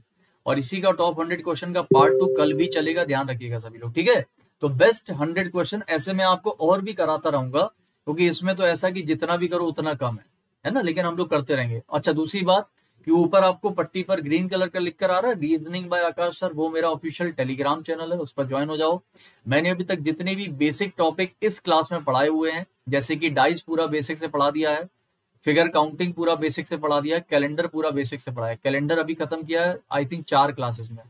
और इसी का टॉप हंड्रेड क्वेश्चन का पार्ट टू कल भी चलेगा, ध्यान रखिएगा सभी लोग, ठीक है? तो बेस्ट हंड्रेड क्वेश्चन ऐसे मैं आपको और भी कराता रहूँगा, क्योंकि तो इसमें तो ऐसा कि जितना भी करो उतना कम है है ना? लेकिन हम लोग करते रहेंगे। अच्छा दूसरी बात कि ऊपर आपको पट्टी पर ग्रीन कलर का लिख कर आ रहा है रीजनिंग बाय आकाश सर वो मेरा ऑफिशियल टेलीग्राम चैनल है, उस पर ज्वाइन हो जाओ। मैंने अभी तक जितने भी बेसिक टॉपिक इस क्लास में पढ़ाए हुए हैं, जैसे कि डाइस पूरा बेसिक से पढ़ा दिया है फिगर काउंटिंग पूरा बेसिक से पढ़ा दिया है कैलेंडर पूरा बेसिक से पढ़ा है। कैलेंडर अभी खत्म किया है आई थिंक चार क्लासेस में।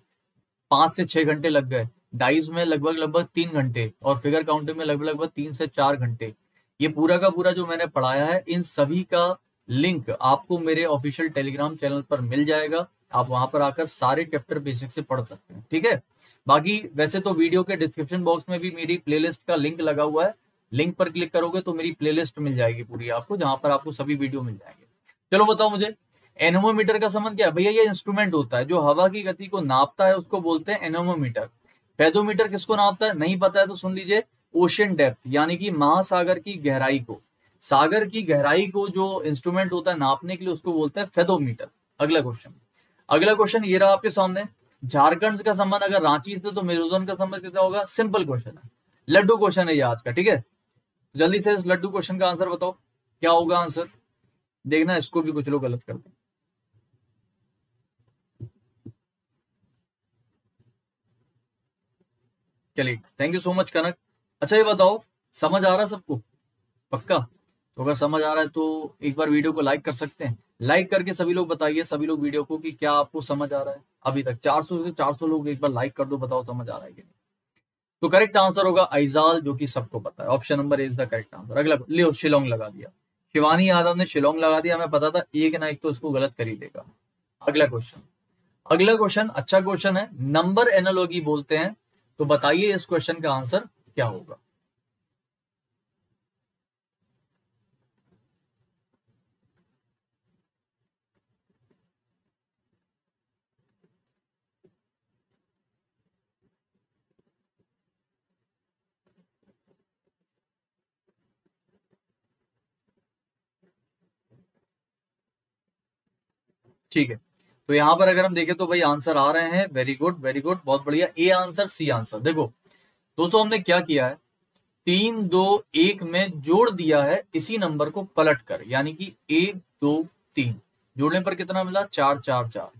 पाँच से छह घंटे लग गए। डाइस में लगभग लगभग तीन घंटे और फिगर काउंटिंग में लगभग लगभग तीन से चार घंटे। ये पूरा का पूरा जो मैंने पढ़ाया है, इन सभी का लिंक आपको मेरे ऑफिशियल टेलीग्राम चैनल पर मिल जाएगा। आप वहाँ पर आकर सारे चैप्टर बेसिक से पढ़ सकते हैं, ठीक है? बाकी वैसे तो वीडियो के डिस्क्रिप्शन बॉक्स में भी मेरी प्लेलिस्ट का लिंक लगा हुआ है। लिंक पर क्लिक करोगे तो मेरी प्लेलिस्ट मिल जाएगी पूरी आपको, जहाँ पर आपको सभी वीडियो मिल जाएँगे। चलो बताओ मुझे, एनोमोमीटर का संबंध क्या है? भैया, ये इंस्ट्रूमेंट होता है, जो हवा की गति को नापता है, उसको बोलते हैं एनोमोमीटर। फेदोमीटर किसको नापता है? नहीं पता है तो सुन लीजिए ओशियन डेप्थ, यानी कि महासागर की गहराई को। सागर की गहराई को जो इंस्ट्रूमेंट होता है नापने के लिए उसको बोलते हैं फेदोमीटर अगला क्वेश्चन अगला क्वेश्चन ये रहा आपके सामने। झारखंड का संबंध, अगर रांची से तो मेरुदन का संबंध कितना होगा? सिंपल क्वेश्चन है। लड्डू क्वेश्चन है ये आज का, ठीक है? जल्दी से इस लड्डू क्वेश्चन का आंसर बताओ। क्या होगा आंसर देखना, इसको भी कुछ लोग गलत करते चलिए thank you so much Kanak. अच्छा ये बताओ, समझ आ रहा सबको? पक्का? तो अगर समझ आ रहा है तो एक बार वीडियो को लाइक कर सकते हैं। लाइक करके सभी लोग बताइए, सभी लोग वीडियो को कि क्या आपको समझ आ रहा है। अभी तक 400 से 400 लोग एक बार लाइक कर दो, बताओ समझ आ रहा है कि नहीं। तो करेक्ट आंसर होगा ऐजाल जो कि सबको पता है। Option number is the correct answer अगला लियो शिलोंग लगा दिया। शिवानी यादव ने शिलोंग लगा दिया। हमें पता था एक ना एक तो उसको गलत कर ही देगा। अगला क्वेश्चन अगला क्वेश्चन अच्छा क्वेश्चन है। नंबर एनोलॉगी बोलते हैं। तो बताइए इस क्वेश्चन का आंसर क्या होगा। ठीक है। तो यहाँ पर अगर हम देखें तो भाई आंसर आ रहे हैं। वेरी गुड वेरी गुड बहुत बढ़िया। ए आंसर सी आंसर देखो, दोस्तों हमने क्या किया है? तीन, दो, एक में जोड़ दिया है, इसी नंबर को पलट कर, यानी कि एक, दो, तीन। जोड़ने पर कितना मिला? चार चार चार।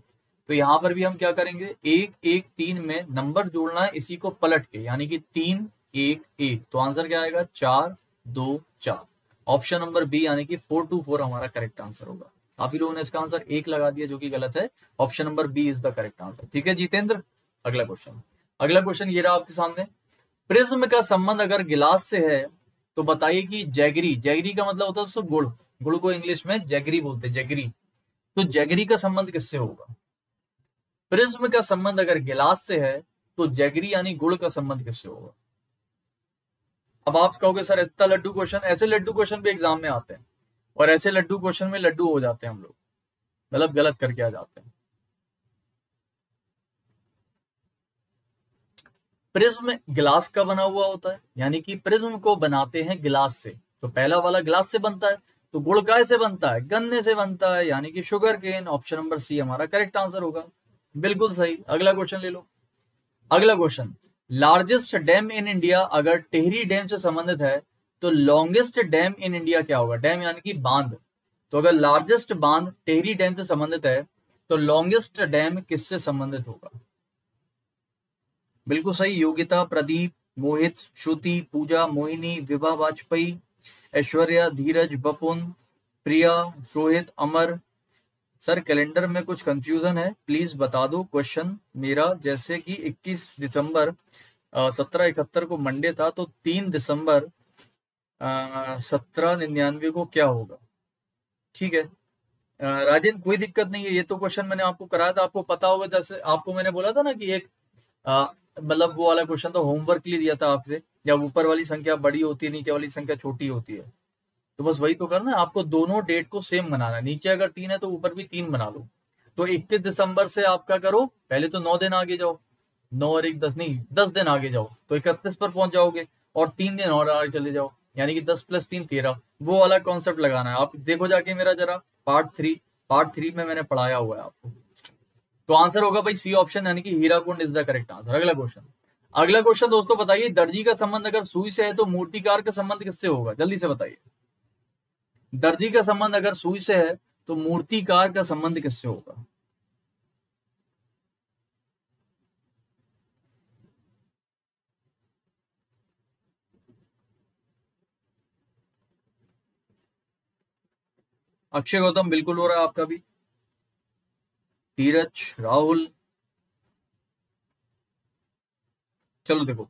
तो यहाँ पर भी हम क्या करेंगे? एक एक, तीन में नंबर जोड़ना है, इसी को पलट के, यानी कि तीन, एक एक। तो आंसर क्या आएगा? चार, दो, चार। ऑप्शन नंबर बी यानी कि फोर टू फोर हमारा करेक्ट आंसर होगा। काफ़ी लोगों ने इसका आंसर एक लगा दिया, जो कि गलत है। Option number B is the correct answer ठीक है जितेंद्र? अगला क्वेश्चन अगला क्वेश्चन ये रहा आपके सामने। प्रिज्म का संबंध अगर गिलास से है तो बताइए कि जैगरी जैगरी का मतलब होता है गुड़। गुड़ को इंग्लिश में जैगरी बोलते हैं, जैगरी। तो जैगरी का संबंध किससे होगा? प्रिज्म का संबंध अगर गिलास से है तो जैगरी यानी गुड़ का संबंध किससे होगा? अब आप कहोगे, सर, इतना लड्डू क्वेश्चन ऐसे लड्डू क्वेश्चन भी एग्ज़ाम में आते हैं। और ऐसे लड्डू क्वेश्चन में लड्डू हो जाते हैं हम लोग। मतलब गलत करके आ जाते हैं। प्रिज्म गिलास का बना हुआ होता है, यानी कि प्रिज्म को बनाते हैं गिलास से। तो पहला वाला गिलास से बनता है तो गुड़ काय से बनता है, गन्ने से बनता है, यानी कि sugar cane option number C हमारा करेक्ट आंसर होगा। बिल्कुल सही। अगला क्वेश्चन ले लो। अगला question largest dam in India अगर टेहरी डैम से संबंधित है तो लॉन्गेस्ट डैम इन इंडिया क्या होगा? डैम यानी कि बाँध। तो अगर लार्जेस्ट बाँध टेहरी डैम से संबंधित है तो लॉन्गेस्ट डैम किससे संबंधित होगा? बिल्कुल सही, योगिता, प्रदीप, मोहित, श्रुति, पूजा, मोहिनी विभा वाजपेयी, ऐश्वर्या, धीरज, बपुन, प्रिया, रोहित, अमर। सर कैलेंडर में कुछ कंफ्यूजन है। प्लीज़ बता दो क्वेश्चन मेरा। जैसे कि 21 दिसंबर सत्रह इकहत्तर को मंडे था तो तीन दिसंबर सत्रह निन्यानवे को क्या होगा? ठीक है। राजेंद्र, कोई दिक्कत नहीं है। ये तो क्वेश्चन मैंने आपको कराया था। आपको पता होगा जैसे आपको मैंने बोला था ना कि एक मतलब वो वाला क्वेश्चन तो होमवर्क लिए दिया था आपसे। या ऊपर वाली संख्या बड़ी होती है, नीचे वाली संख्या छोटी होती है। तो बस वही तो करना आपको दोनों डेट को सेम बनाना नीचे अगर तीन है तो ऊपर भी तीन बना लो। तो इक्कीस दिसंबर से आप क्या करो? पहले तो नौ दिन आगे जाओ। नौ और एक दस, नहीं, दस दिन आगे जाओ। तो इकतीस पर पहुँच जाओगे और तीन दिन और आगे चले जाओ। यानी कि दस प्लस तीन तेरह। वो वाला कॉन्सेप्ट लगाना है। आप देखो जाके मेरा जरा पार्ट थ्री पार्ट थ्री में मैंने पढ़ाया हुआ है आपको। तो आंसर होगा भाई सी ऑप्शन यानी कि Hirakud is the correct answer अगला क्वेश्चन अगला क्वेश्चन दोस्तों बताइए, दर्जी का संबंध अगर सुई से है तो मूर्तिकार का संबंध किससे होगा? जल्दी से बताइए। दर्जी का संबंध अगर सुई से है तो मूर्तिकार का संबंध किससे होगा? अक्षय गौतम, बिल्कुल हो रहा है आपका भी। धीरज राहुल। चलो देखो,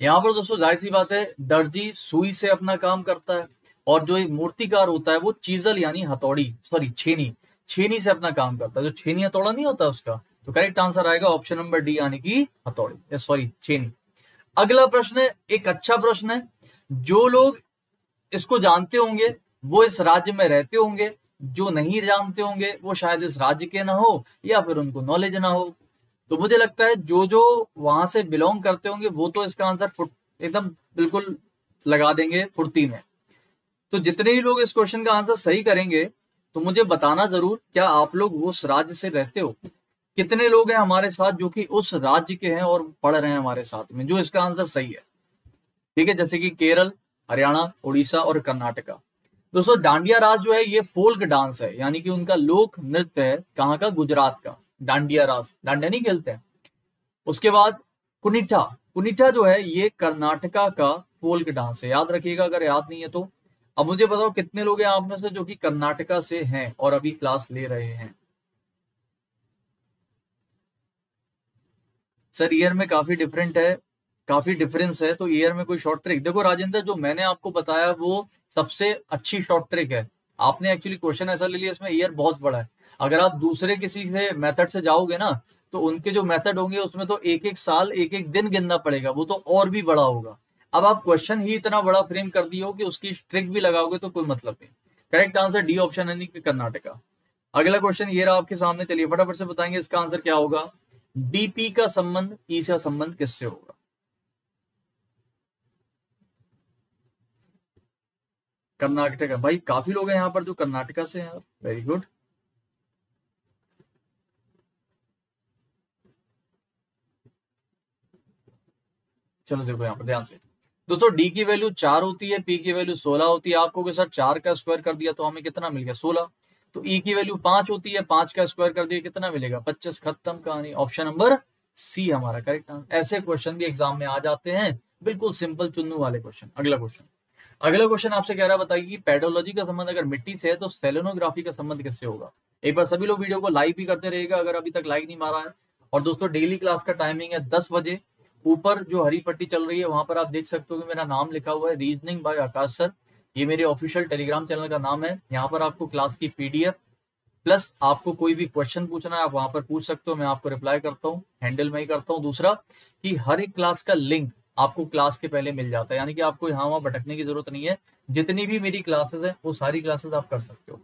यहाँ पर दोस्तों ज़ाहिर सी बात है, दर्जी सुई से अपना काम करता है, और जो मूर्तिकार होता है, वो चीजल यानी हथौड़ी सॉरी छेनी छेनी से अपना काम करता है। जो छेनी हथौड़ा नहीं होता उसका तो करेक्ट आंसर आएगा ऑप्शन नंबर डी यानी कि हथौड़ी सॉरी छेनी। अगला प्रश्न है, एक अच्छा प्रश्न है, जो लोग इसको जानते होंगे वो इस राज्य में रहते होंगे, जो नहीं जानते होंगे, वो शायद इस राज्य के ना हो या फिर उनको नॉलेज ना हो। तो मुझे लगता है जो जो वहाँ से बिलोंग करते होंगे, वो तो इसका आंसर एकदम बिल्कुल लगा देंगे फुर्ती में। तो जितने ही लोग इस क्वेश्चन का आंसर सही करेंगे तो मुझे बताना ज़रूर, क्या आप लोग उस राज्य से रहते हो? कितने लोग हैं हमारे साथ जो कि उस राज्य के हैं और पढ़ रहे हैं हमारे साथ में, जो इसका आंसर सही है? ठीक है, जैसे कि केरल, हरियाणा, उड़ीसा और कर्नाटका। दोस्तों, डांडिया रास जो है, ये फोल्क डांस है, यानी कि उनका लोक नृत्य है, कहाँ का? गुजरात का, डांडिया रास। डांडिया नहीं खेलते हैं। उसके बाद कुनिठा। कुनिठा जो है, ये कर्नाटका का फोल्क डांस है। याद रखिएगा, अगर याद नहीं है तो। अब मुझे बताओ, कितने लोग हैं आप में से जो कि कर्नाटका से हैं और अभी क्लास ले रहे हैं? सर, ईयर में काफ़ी डिफरेंट है। काफ़ी डिफरेंस है तो ईयर में कोई शॉर्ट ट्रिक देखो राजेंद्र, जो मैंने आपको बताया, वो सबसे अच्छी शॉर्ट ट्रिक है। आपने एक्चुअली क्वेश्चन ऐसा ले लिया, इसमें ईयर बहुत बड़ा है। अगर आप दूसरे किसी से मेथड से जाओगे ना तो उनके जो मेथड होंगे, उसमें तो एक एक साल एक एक दिन गिनना पड़ेगा, वो तो और भी बड़ा होगा। अब आप क्वेश्चन ही इतना बड़ा फ्रेम कर दिए हो कि उसकी ट्रिक भी लगाओगे तो कोई मतलब नहीं। करेक्ट आंसर डी ऑप्शन है, नहीं कर्नाटका। अगला क्वेश्चन ये रहा आपके सामने चलिए, फटाफट से बताएँगे इसका आंसर क्या होगा। डीपी का संबंध ई e का संबंध किससे होगा? कर्नाटका भाई, काफ़ी लोग हैं यहाँ पर जो कर्नाटका से हैं। वेरी गुड चलो, देखो यहाँ पर, ध्यान से। दोस्तों डी की वैल्यू चार होती है पी की वैल्यू सोलह होती है। आपको सर चार का स्क्वायर कर दिया तो हमें कितना मिल गया? सोलह। तो ई e की वैल्यू पाँच होती है, पाँच का स्क्वायर कर दिया, कितना मिलेगा? पच्चीस, खत्म कहानी। ऑप्शन नंबर सी हमारा करेक्ट ऐसे क्वेश्चन भी एग्ज़ाम में आ जाते हैं। बिल्कुल सिंपल चुन्नू वाले क्वेश्चन अगला क्वेश्चन अगला क्वेश्चन आपसे कह रहा बताइए कि पेडोलॉजी का संबंध अगर मिट्टी से है तो सेलोनोग्राफी का संबंध किससे होगा? एक बार सभी लोग वीडियो को लाइक भी करते रहेगा अगर अभी तक लाइक नहीं मारा है। और दोस्तों, डेली क्लास का टाइमिंग है दस बजे। ऊपर जो हरी पट्टी चल रही है, वहाँ पर आप देख सकते हो कि मेरा नाम लिखा हुआ है रीजनिंग बाय आकाश सर ये मेरे ऑफिशियल टेलीग्राम चैनल का नाम है। यहाँ पर आपको क्लास की पीडीएफ प्लस आपको कोई भी क्वेश्चन पूछना है, आप वहाँ पर पूछ सकते हो। मैं आपको रिप्लाई करता हूँ हैंडल में ही करता हूँ। दूसरा कि हर एक क्लास का लिंक आपको क्लास के पहले मिल जाता है। यानी कि आपको यहाँ वहाँ भटकने की ज़रूरत नहीं है। जितनी भी मेरी क्लासेस है, वो सारी क्लासेस आप कर सकते हो।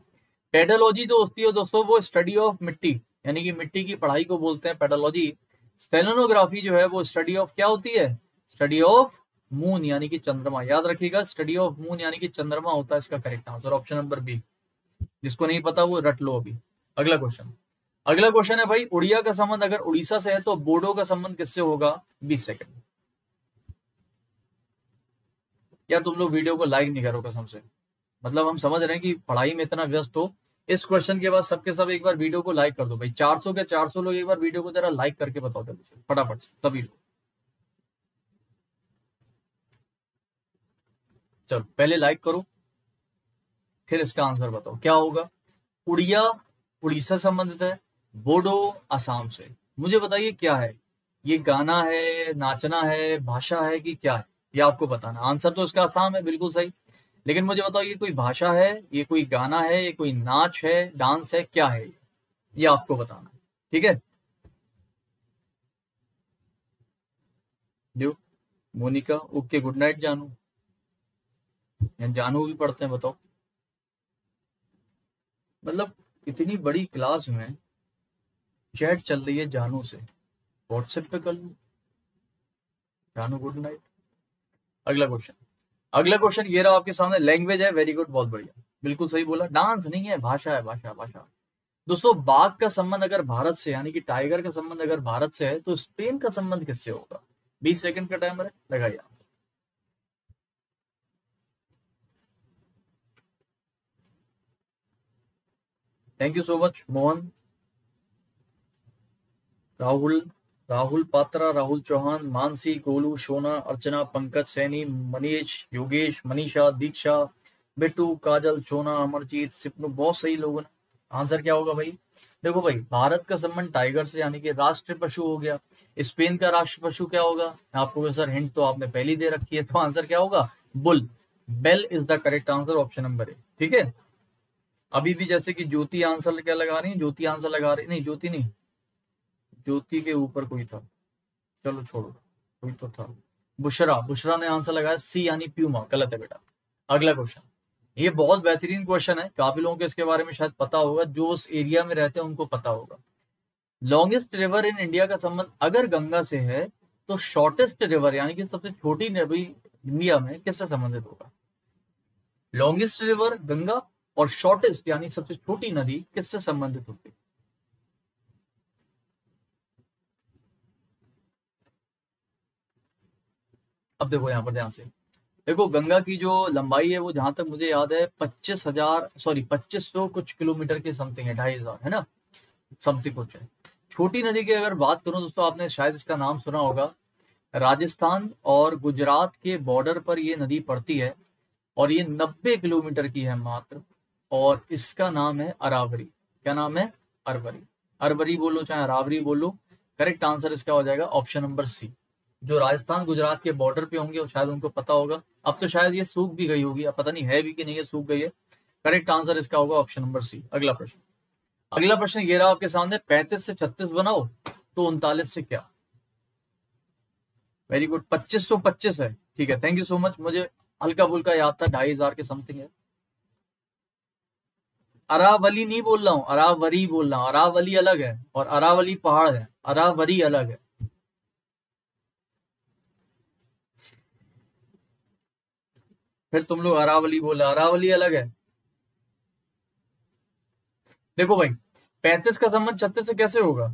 पेडोलॉजी जो होती है दोस्तों, वो स्टडी ऑफ़ मिट्टी। यानी कि मिट्टी की पढ़ाई को बोलते हैं पेडोलॉजी सेलेनोग्राफी जो है, वो स्टडी ऑफ़ क्या होती है? स्टडी ऑफ़ मून यानी कि चंद्रमा। याद रखिएगा स्टडी ऑफ़ मून यानी कि चंद्रमा होता है इसका correct answer option number B जिसको नहीं पता, वो रट लो अभी। अगला क्वेश्चन अगला क्वेश्चन है भाई, उड़िया का संबंध। अगर उड़ीसा से है तो बोडो का संबंध किससे होगा? बीस सेकंड। या तुम लोग वीडियो को लाइक नहीं करो कसम से? मतलब हम समझ रहे हैं कि पढ़ाई में इतना व्यस्त हो, इस क्वेश्चन के बाद सबके सब एक बार वीडियो को लाइक कर दो। भाई 400 के 400 लोग एक बार वीडियो को जरा लाइक करके बताओ जल्दी से, फटाफट सभी लोग। चलो, पहले लाइक करो, फिर इसका आंसर बताओ। क्या होगा? उड़िया, उड़ीसा संबंधित है, बोडो, आसाम से। मुझे बताइए क्या है? ये गाना है, नाचना है, भाषा है कि क्या है? ये आपको बताना। आंसर तो इसका आसान है, बिल्कुल सही। लेकिन मुझे बताओ, ये कोई भाषा है? ये कोई गाना है? ये कोई नाच है? डांस है? क्या है ये? आपको बताना ठीक है? मोनिका, ओके, गुड नाइट, जानू। जानू भी पढ़ते हैं, बताओ। मतलब इतनी बड़ी क्लास में चैट चल रही है जानू से। व्हाट्सएप पे कर लू? जानू, गुड नाइट। अगला क्वेश्चन अगला क्वेश्चन ये रहा आपके सामने लैंग्वेज है वेरी गुड बहुत बढ़िया। बिल्कुल सही बोला। डांस नहीं है, भाषा है, भाषा भाषा। दोस्तों, बाघ का संबंध अगर भारत से यानी कि टाइगर का संबंध अगर भारत से है तो स्पेन का संबंध किससे होगा? बीस सेकंड का टाइमर है, लगाइए thank you so much Mohan, Rahul. Rahul Patra, Rahul Chauhan, Mansi, Golu, Sona, Archana, Pankaj Saini, Manish, Yogesh, Manisha, दीक्षा, बिट्टू, काजल, सोना, अमरजीत, सिपनू, बहुत सही लोगों ने आंसर क्या होगा भाई? देखो भाई, भारत का संबंध टाइगर से, यानी कि राष्ट्र पशु हो गया। स्पेन का राष्ट्र पशु क्या होगा? आपको सर हिंट तो आपने पहली दे रखी है तो आंसर क्या होगा? Bull. Bell is the correct answer option number A ठीक है? अभी भी जैसे कि ज्योति आंसर क्या लगा रही है? ज्योति आंसर लगा रही नहीं, ज्योति नहीं। ज्योति के ऊपर कोई था। चलो छोड़ो, कोई तो था। बुशरा बुशरा ने आंसर लगाया सी यानी प्यूमा, गलत है बेटा। अगला क्वेश्चन ये बहुत बेहतरीन क्वेश्चन है, काफ़ी लोगों को इसके बारे में शायद पता होगा, जो उस एरिया में रहते हैं उनको पता होगा। लॉन्गेस्ट रिवर इन इंडिया का संबंध, अगर गंगा से है तो शॉर्टेस्ट रिवर यानी कि सबसे छोटी नदी इंडिया में किससे संबंधित होगा? लॉन्गेस्ट रिवर गंगा और शॉर्टेस्ट यानी सबसे छोटी नदी किससे संबंधित होती अब देखो यहाँ पर ध्यान से। देखो, गंगा की जो लंबाई है, वो जहाँ तक मुझे याद है, पच्चीस हज़ार सॉरी पच्चीस सौ कुछ किलोमीटर के समथिंग है, ढाई हज़ार, है ना? समथिंग कुछ है। छोटी नदी की अगर बात करूँ, दोस्तों, आपने शायद इसका नाम सुना होगा। राजस्थान और गुजरात के बॉर्डर पर ये नदी पड़ती है और ये नब्बे किलोमीटर की है मात्र और इसका नाम है अरावरी क्या नाम है? अरवरी अरवरी बोलो, चाहे अरावरी बोलो करेक्ट आंसर इसका हो जाएगा ऑप्शन नंबर सी जो राजस्थान, गुजरात के बॉर्डर पे होंगे शायद उनको पता होगा। अब तो शायद ये सूख भी गई होगी। अब पता नहीं है भी कि नहीं है सूख गई है। करेक्ट आंसर इसका होगा ऑप्शन नंबर सी अगला प्रश्न। अगला प्रश्न ये रहा आपके सामने, पैंतीस से छत्तीस बनाओ तो उनतालीस से क्या? वेरी गुड पच्चीस सौ पच्चीस है। ठीक है। थैंक यू सो मच मुझे हल्का फुल्का याद था, ढाई हज़ार के समथिंग है। अरावली नहीं बोल रहा हूँ। अरावरी बोल रहा हूँ। अरावली अलग है और अरावली पहाड़ है। अरावरी अलग है। फिर तुम लोग अरावली बोला, अरावली अलग है। देखो भाई, पैंतीस का संबंध छत्तीस से कैसे होगा?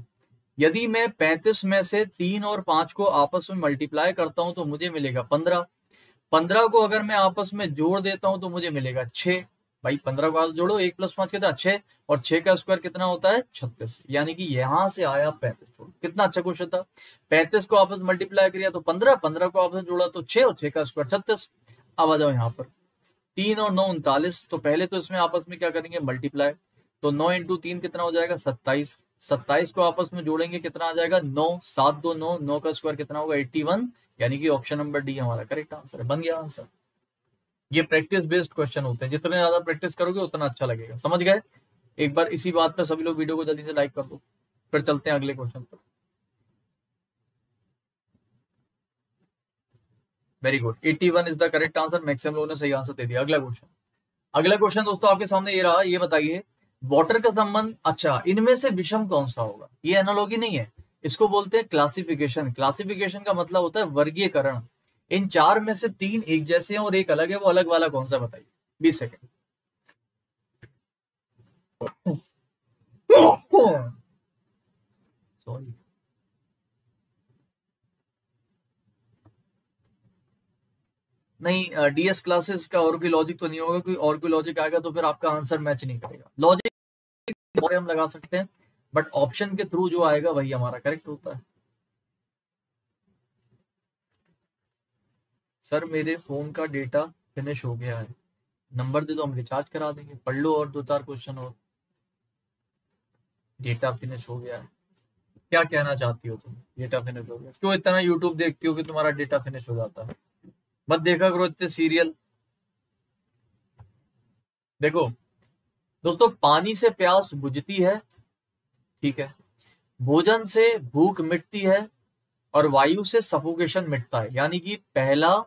यदि मैं पैंतीस में से तीन और पाँच को आपस में मल्टीप्लाई करता हूँ तो मुझे मिलेगा पंद्रह। पंद्रह को अगर मैं आपस में जोड़ देता हूँ तो मुझे मिलेगा छह। भाई, पंद्रह को जोड़ो, एक प्लस पाँच कितना? छह। और छह का स्क्वायर कितना होता है? छत्तीस। यानी कि यहाँ से आया पैंतीस कितना अच्छा क्वेश्चन था। पैंतीस को आपस में मल्टीप्लाई किया तो पंद्रह। पंद्रह को आपस में जोड़ा तो छह और छह का स्क्वायर छत्तीस। अब आ जाओ यहाँ पर। तीन और नौ उनतालीस तो पहले तो इसमें आपस में क्या करेंगे? मल्टीप्लाई तो नौ इंटू तीन कितना हो जाएगा? सत्ताईस। सत्ताईस को आपस में जोड़ेंगे, कितना आ जाएगा? नौ, सात दो नौ नौ का स्क्वायर कितना होगा? एट्टी वन यानी कि ऑप्शन नंबर डी हमारा करेक्ट आंसर है। बन गया आंसर ये प्रैक्टिस बेस्ड क्वेश्चन होते हैं। जितने ज़्यादा प्रैक्टिस करोगे, उतना अच्छा लगेगा। समझ गए? एक बार इसी बात पर सभी लोग वीडियो को जल्दी से लाइक कर दो। फिर चलते हैं अगले क्वेश्चन पर। Very good 81 is the correct answer maximum लोगों ने सही आंसर दे दिया। अगला क्वेश्चन अगला क्वेश्चन दोस्तों, आपके सामने ये रहा, ये बताइए वाटर का संबंध अच्छा इनमें से विषम कौन सा होगा? ये एनालॉगी नहीं है। इसको बोलते हैं क्लासिफिकेशन क्लासिफिकेशन का मतलब होता है वर्गीकरण। इन चार में से तीन एक जैसे हैं और एक अलग है, वो अलग वाला कौन सा बताइए? बीस सेकेंड। सॉरी (coughs) नहीं डीएस क्लासेस का और कोई लॉजिक तो नहीं होगा, कोई और कोई लॉजिक आएगा तो फिर आपका आंसर मैच नहीं करेगा। लॉजिक हम लगा सकते हैं बट ऑप्शन के थ्रू जो आएगा वही हमारा करेक्ट होता है। सर मेरे फ़ोन का डेटा फिनिश हो गया है। नंबर दे दो, हम रिचार्ज करा देंगे। पढ़ लो और दो चार क्वेश्चन और। डेटा फिनिश हो गया है। क्या कहना चाहती हो तुम? डेटा फिनिश हो गया। क्यों इतना यूट्यूब देखती हो कि तुम्हारा डेटा फिनिश हो जाता है? मत देखा करो इतने सीरियल देखो, दोस्तों, पानी से प्यास बुझती है, ठीक है। भोजन से भूख मिटती है और वायु से सफोकेशन मिटता है। यानी कि पहला,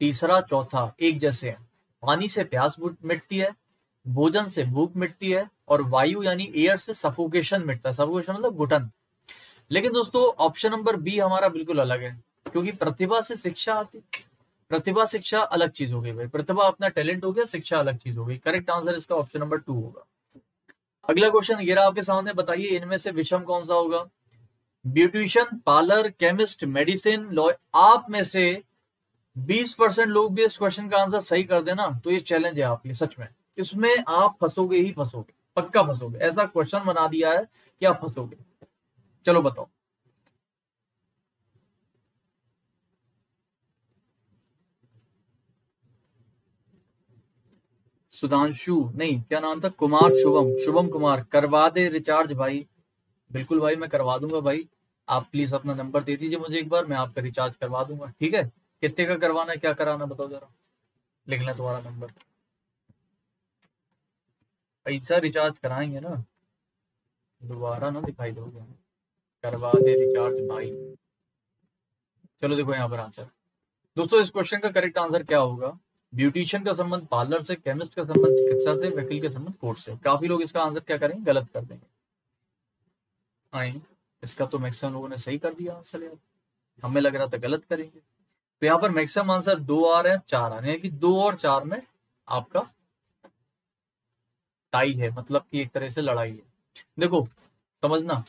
तीसरा, चौथा, एक जैसे है। पानी से प्यास मिटती है, भोजन से भूख मिटती है और वायु यानी एयर से सफोकेशन मिटता है। सफोकेशन मतलब घुटन। लेकिन दोस्तों ऑप्शन नंबर बी हमारा बिल्कुल अलग है, क्योंकि प्रतिभा से शिक्षा आती। प्रतिभा शिक्षा अलग चीज़ हो गई भाई। प्रतिभा अपना टैलेंट हो गया, शिक्षा अलग चीज़ हो गई। करेक्ट आंसर इसका ऑप्शन नंबर टू होगा। अगला क्वेश्चन ये रहा आपके सामने, बताइए इनमें से विषम कौन सा होगा? Beautician parlour chemist medicine law आप में से 20 परसेंट लोग भी इस क्वेश्चन का आंसर सही कर देना तो ये चैलेंज है आपके, सच में। इसमें आप फंसोगे ही फंसोगे, पक्का फंसोगे। ऐसा क्वेश्चन बना दिया है कि आप फंसोगे। चलो बताओ। सुधांशु, नहीं, क्या नाम था? कुमार शुभम शुभम कुमार, करवा दे रिचार्ज भाई। बिल्कुल भाई, मैं करवा दूँगा भाई। आप प्लीज़ अपना नंबर दे दीजिए मुझे एक बार, मैं आपका रिचार्ज करवा दूँगा, ठीक है? कितने का करवाना है, क्या कराना बताओ जरा। लिख लें तुम्हारा नंबर पैसा रिचार्ज कराएँगे ना, दोबारा ना दिखाई दोगे। करवा दे रिचार्ज भाई। चलो देखो यहाँ पर आंसर दोस्तों, इस क्वेश्चन का करेक्ट आंसर क्या होगा? ब्यूटिशियन का संबंध, पार्लर से, केमिस्ट का संबंध, चिकित्सा से, वकील का संबंध, कोर्ट से। काफ़ी लोग इसका आंसर क्या करेंगे? गलत कर देंगे। आए, इसका तो मैक्सिमम लोगों ने सही कर दिया आंसर यार। हमें लग रहा था गलत करेंगे। तो यहाँ पर मैक्सिमम आंसर दो आ रहे हैं, चार आ रहे हैं कि दो और चार में आपका टाई है मतलब कि एक तरह से लड़ाई है। देखो, समझना,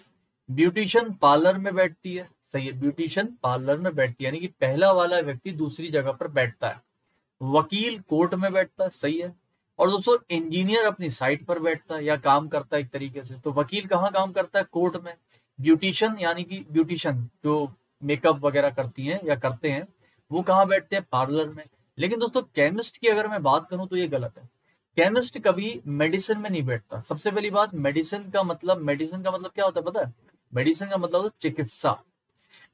ब्यूटिशियन पार्लर में बैठती है। सही है, ब्यूटिशियन पार्लर में बैठती है। यानी कि पहला वाला व्यक्ति दूसरी जगह पर बैठता है। वकील कोर्ट में बैठता है सही है। और दोस्तों इंजीनियर अपनी साइट पर बैठता है या काम करता है एक तरीके से। तो वकील कहाँ काम करता है? कोर्ट में। ब्यूटिशियन यानी कि ब्यूटिशियन जो मेकअप वगैरह करती हैं या करते हैं, वो कहाँ बैठते हैं? पार्लर में। लेकिन दोस्तों केमिस्ट की अगर मैं बात करूँ तो ये गलत है। केमिस्ट कभी मेडिसिन में नहीं बैठता। सबसे पहली बात मेडिसिन का मतलब मेडिसिन का मतलब क्या होता है पता है? मेडिसिन का मतलब चिकित्सा।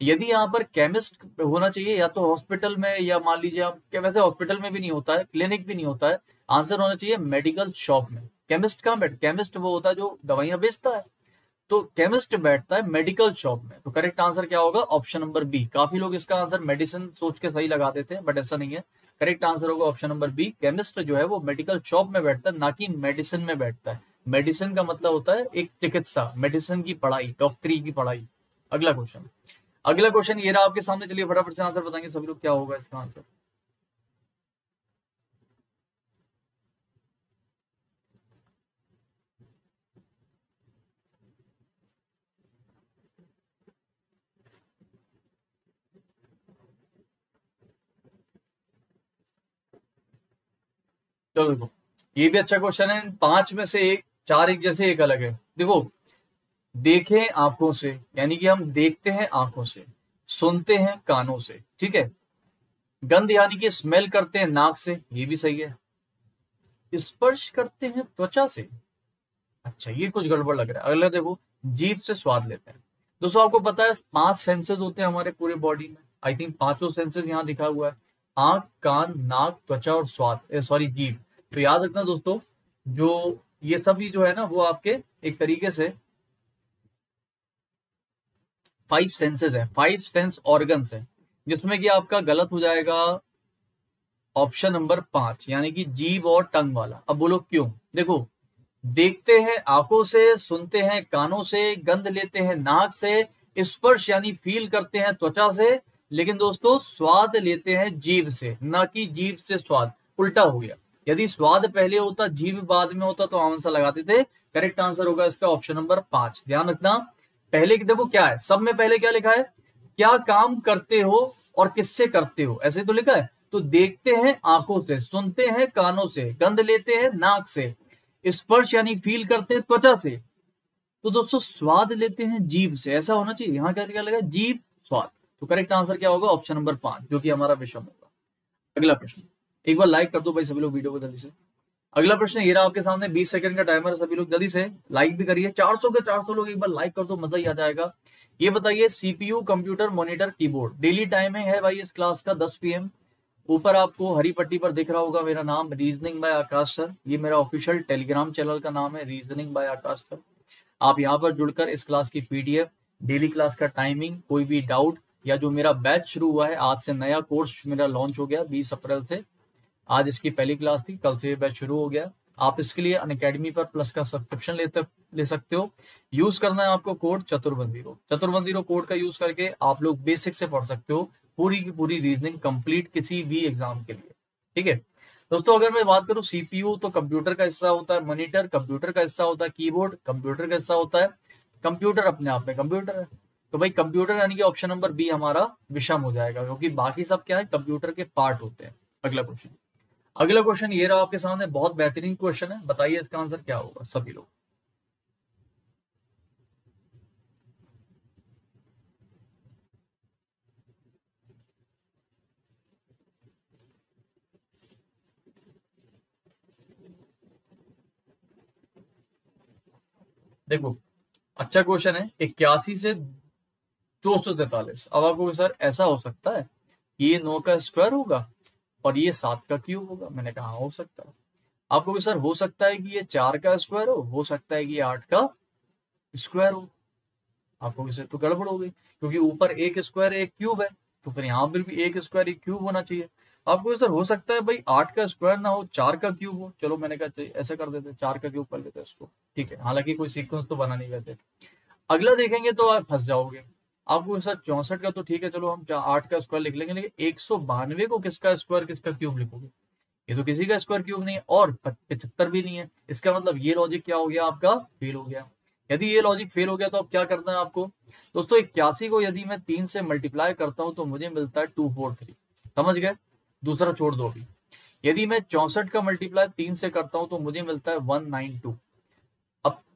यदि यहाँ पर केमिस्ट होना चाहिए या तो हॉस्पिटल में या मान लीजिए आप वैसे हॉस्पिटल में भी नहीं होता है क्लिनिक भी नहीं होता है आंसर होना चाहिए मेडिकल शॉप में। केमिस्ट कहाँ बैठ केमिस्ट वो होता है जो दवाइयाँ बेचता है। तो केमिस्ट बैठता है मेडिकल शॉप में। तो करेक्ट आंसर क्या होगा? ऑप्शन नंबर बी काफ़ी लोग इसका आंसर मेडिसिन सोच के सही लगा देते हैं बट ऐसा नहीं है। करेक्ट आंसर होगा ऑप्शन नंबर बी केमिस्ट जो है वो मेडिकल शॉप में बैठता है, ना कि मेडिसिन में बैठता है। मेडिसिन का मतलब होता है एक चिकित्सा मेडिसिन की पढ़ाई डॉक्टरी की पढ़ाई। अगला क्वेश्चन अगला क्वेश्चन ये रहा आपके सामने, चलिए फटाफट से आंसर बताएँगे, सभी लोग क्या होगा इसका आंसर चलो देखो, ये भी अच्छा क्वेश्चन है, पाँच में से एक, चार एक जैसे एक अलग है। देखो देखें आँखों से, यानी कि हम देखते हैं आँखों से, सुनते हैं कानों से, ठीक है? गंध यानी कि स्मेल करते हैं नाक से, ये भी सही है। स्पर्श करते हैं त्वचा से। अच्छा ये कुछ गड़बड़ लग रहा है। अगला देखो, जीभ से स्वाद लेते हैं। दोस्तों, आपको पता है, पाँच सेंसेस होते हैं हमारे पूरे बॉडी में। आई थिंक पाँचों सेंसेस यहाँ दिखा हुआ है। आँख, कान, नाक, त्वचा और स्वाद सॉरी जीभ। तो याद रखना दोस्तों, जो ये सभी जो है ना, वो आपके एक तरीके से फाइव सेंसेस है फाइव सेंस ऑर्गन्स है, जिसमें कि आपका गलत हो जाएगा ऑप्शन नंबर पाँच, यानी कि जीव और टंग वाला। अब बोलो क्यों? देखो, देखते हैं, आँखों से सुनते हैं, कानों से गंध लेते हैं, नाक से स्पर्श, यानी फील करते हैं त्वचा से, लेकिन दोस्तों, स्वाद लेते हैं जीव से, ना कि जीव से स्वाद। उल्टा हो गया। यदि स्वाद पहले होता, जीव बाद में होता तो आंसर लगाते थे। करेक्ट आंसर होगा इसका ऑप्शन नंबर पाँच। ध्यान रखना पहले की देखो क्या है, सब में पहले क्या लिखा है? क्या काम करते हो और किससे करते हो? ऐसे तो लिखा है। तो देखते हैं आँखों से, सुनते हैं कानों से, गंध लेते हैं नाक से, स्पर्श यानी फील करते हैं त्वचा से। तो दोस्तों, स्वाद लेते हैं जीव से। ऐसा होना चाहिए। यहाँ क्या क्या लगा? जीव स्वाद। तो करेक्ट आंसर क्या होगा? ऑप्शन नंबर पाँच, जो कि हमारा विषम होगा। अगला प्रश्न। एक बार लाइक कर दो भाई सभी लोग वीडियो को जल्दी से। अगला प्रश्न ये रहा आपके सामने 20 सेकंड का टाइमर सभी लोग जल्दी से लाइक भी करिए। 400 के 400 लोग एक बार लाइक कर दो, मज़ा ही आ जाएगा। ये बताइए CPU computer monitor keyboard daily timing है भाई इस क्लास का 10 पीएम ऊपर आपको हरी पट्टी पर दिख रहा होगा मेरा नाम रीजनिंग बाय आकाश सर ये मेरा ऑफिशियल टेलीग्राम चैनल का नाम है रीजनिंग बाय आकाश सर आप यहाँ पर जुड़कर इस क्लास की पीडीएफ डेली क्लास का टाइमिंग कोई भी डाउट या जो मेरा बैच शुरू हुआ है, आज से नया कोर्स मेरा लॉन्च हो गया, बीस अप्रैल से। आज इसकी पहली क्लास थी, कल से ये बैच शुरू हो गया। आप इसके लिए अन अकेडमी पर प्लस का सब्सक्रिप्शन लेते, ले सकते हो। यूज़ करना है आपको कोड चतुर्बंदी रो। चतुर्बंदी रो कोड का यूज़ करके आप लोग बेसिक से पढ़ सकते हो, पूरी की पूरी रीजनिंग कंप्लीट किसी भी एग्ज़ाम के लिए। ठीक है? दोस्तों, अगर मैं बात करूँ सीपीयू तो कंप्यूटर का हिस्सा होता है मॉनिटर कंप्यूटर का हिस्सा होता है कीबोर्ड कंप्यूटर का हिस्सा होता है। कंप्यूटर अपने आप में कंप्यूटर है। तो भाई कंप्यूटर यानी कि ऑप्शन नंबर बी हमारा विषम हो जाएगा, क्योंकि बाकी सब क्या है कंप्यूटर के पार्ट होते हैं। अगला क्वेश्चन अगला क्वेश्चन ये रहा आपके सामने, बहुत बेहतरीन क्वेश्चन है। बताइए इसका आंसर क्या होगा, सभी लोग। देखो अच्छा क्वेश्चन है, इक्यासी से दो सौ तैतालीस। अब आपको सर ऐसा हो सकता है, ये नौ का स्क्वायर होगा और ये सात का क्यूब होगा? मैंने कहा हाँ, हो सकता है। आपको भी सर हो सकता है कि ये चार का स्क्वायर हो हो सकता है कि ये आठ का स्क्वायर हो। आपको भी सर तो गड़बड़ हो गई क्योंकि ऊपर एक स्क्वायर एक क्यूब है तो फिर यहाँ पर भी एक स्क्वायर एक क्यूब होना चाहिए। आपको सर हो सकता है भाई आठ का स्क्वायर ना हो चार का क्यूब हो। चलो मैंने कहा ऐसे कर देते चार का क्यूब कर देते इसको ठीक है हालाँकि कोई सीक्वेंस तो बना नहीं वैसे। अगला देखेंगे तो आप फंस जाओगे। आपको सर चौसठ का तो ठीक है, चलो हम आठ का स्क्वायर लिख लेंगे, लेकिन एक सौ बानवे को किसका स्क्वायर किसका क्यूब लिखोगे? ये तो किसी का स्क्वायर क्यूब नहीं है और पिछहत्तर भी नहीं है। इसका मतलब ये लॉजिक क्या हो गया आपका? फेल हो गया। यदि ये लॉजिक फेल हो गया तो अब क्या करना है आपको? दोस्तों, इक्यासी को यदि मैं तीन से मल्टीप्लाई करता हूँ तो मुझे मिलता है टू फोर थ्री समझ गए? दूसरा छोड़ दो अभी। यदि मैं चौसठ का मल्टीप्लाई तीन से करता हूँ तो मुझे मिलता है वन नाइन टू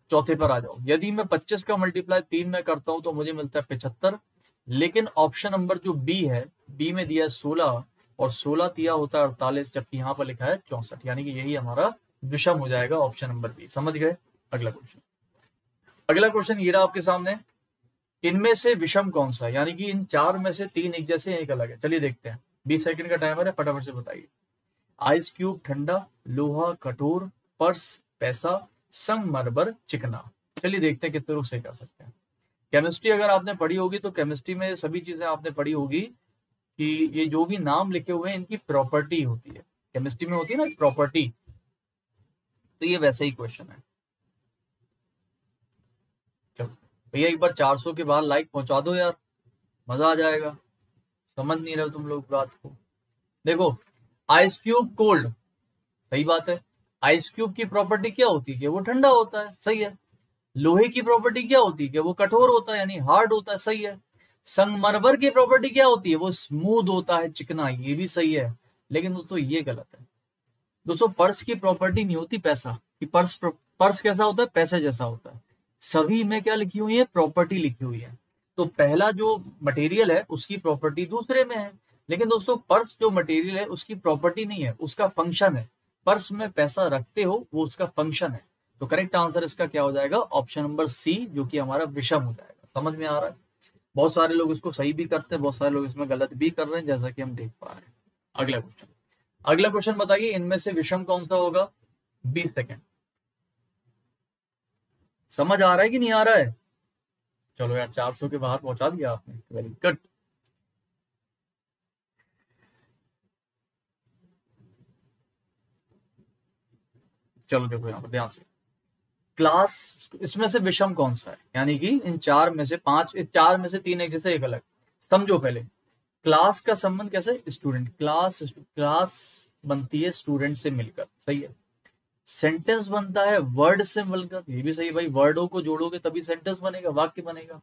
चौथे पर आ जाओ। यदि मैं पच्चीस का मल्टीप्लाई तीन में करता हूँ तो मुझे मिलता है पिछहत्तर। लेकिन ऑप्शन नंबर जो बी है बी में दिया है सोलह, और सोलह दिया होता है अड़तालीस, जबकि यहाँ पर लिखा है चौसठ। यानी कि यही हमारा विषम हो जाएगा ऑप्शन नंबर बी समझ गए? अगला क्वेश्चन अगला क्वेश्चन ये रहा आपके सामने। इनमें से विषम कौन सा यानी कि इन चार में से तीन एक जैसे एक अलग है। चलिए देखते हैं। बीस सेकंड का टाइमर है, फटाफट से बताइए। आइस क्यूब, ठंडा, लोहा, कठोर, पर्स, पैसा संगमरबर चिकना। चलिए देखते हैं कितने रूप से कर सकते हैं। केमिस्ट्री अगर आपने पढ़ी होगी तो केमिस्ट्री में सभी चीज़ें आपने पढ़ी होगी कि ये जो भी नाम लिखे हुए हैं, इनकी प्रॉपर्टी होती है। केमिस्ट्री में होती है ना प्रॉपर्टी तो ये वैसे ही क्वेश्चन है। चलो, भैया एक बार 400 के बाद लाइक पहुँचा दो यार। मज़ा आ जाएगा। समझ नहीं रहे तुम लोग बात को। देखो आइस क्यूब कोल्ड सही बात है। आइस क्यूब की प्रॉपर्टी क्या होती है वो ठंडा होता है? सही है। लोहे की प्रॉपर्टी क्या होती है वो कठोर होता है, यानी हार्ड होता है? सही है। संगमरमर की प्रॉपर्टी क्या होती है? वो स्मूथ होता है, चिकना, ये भी सही है। लेकिन दोस्तों, ये गलत है। दोस्तों, पर्स की प्रॉपर्टी नहीं होती पैसा कि। पर्स पर्स कैसा होता है? पैसे जैसा होता है। सभी में क्या लिखी हुई है? प्रॉपर्टी लिखी हुई है। तो पहला जो मटेरियल है, उसकी प्रॉपर्टी दूसरे में है। लेकिन दोस्तों, पर्स जो मटेरियल है, उसकी प्रॉपर्टी नहीं है, उसका फ़ंक्शन है। पर्स में पैसा रखते हो, वो उसका फ़ंक्शन है। तो करेक्ट आंसर इसका क्या हो जाएगा? ऑप्शन नंबर सी जो कि हमारा विषम हो जाएगा। समझ में आ रहा है? बहुत सारे लोग इसको सही भी करते हैं, बहुत सारे लोग इसमें गलत भी कर रहे हैं, जैसा कि हम देख पा रहे हैं। अगला क्वेश्चन अगला क्वेश्चन बताइए, इनमें से विषम कौन सा होगा? बीस सेकेंड। समझ आ रहा है कि नहीं आ रहा है? चलो यार 400 के बाहर पहुँचा दिया आपने। वेरी गुड चलो देखो यहाँ पर, ध्यान से। क्लास, इसमें से विषम कौन सा है? यानी कि इन चार में से पाँच, इस चार में से तीन एक जैसे एक अलग। समझो पहले। क्लास का संबंध कैसे? स्टूडेंट। क्लास क्लास बनती है स्टूडेंट से मिलकर। सही है। सेंटेंस बनता है वर्ड से मिलकर। ये भी सही भाई। वर्डों को जोड़ोगे तभी सेंटेंस बनेगा, वाक्य बनेगा।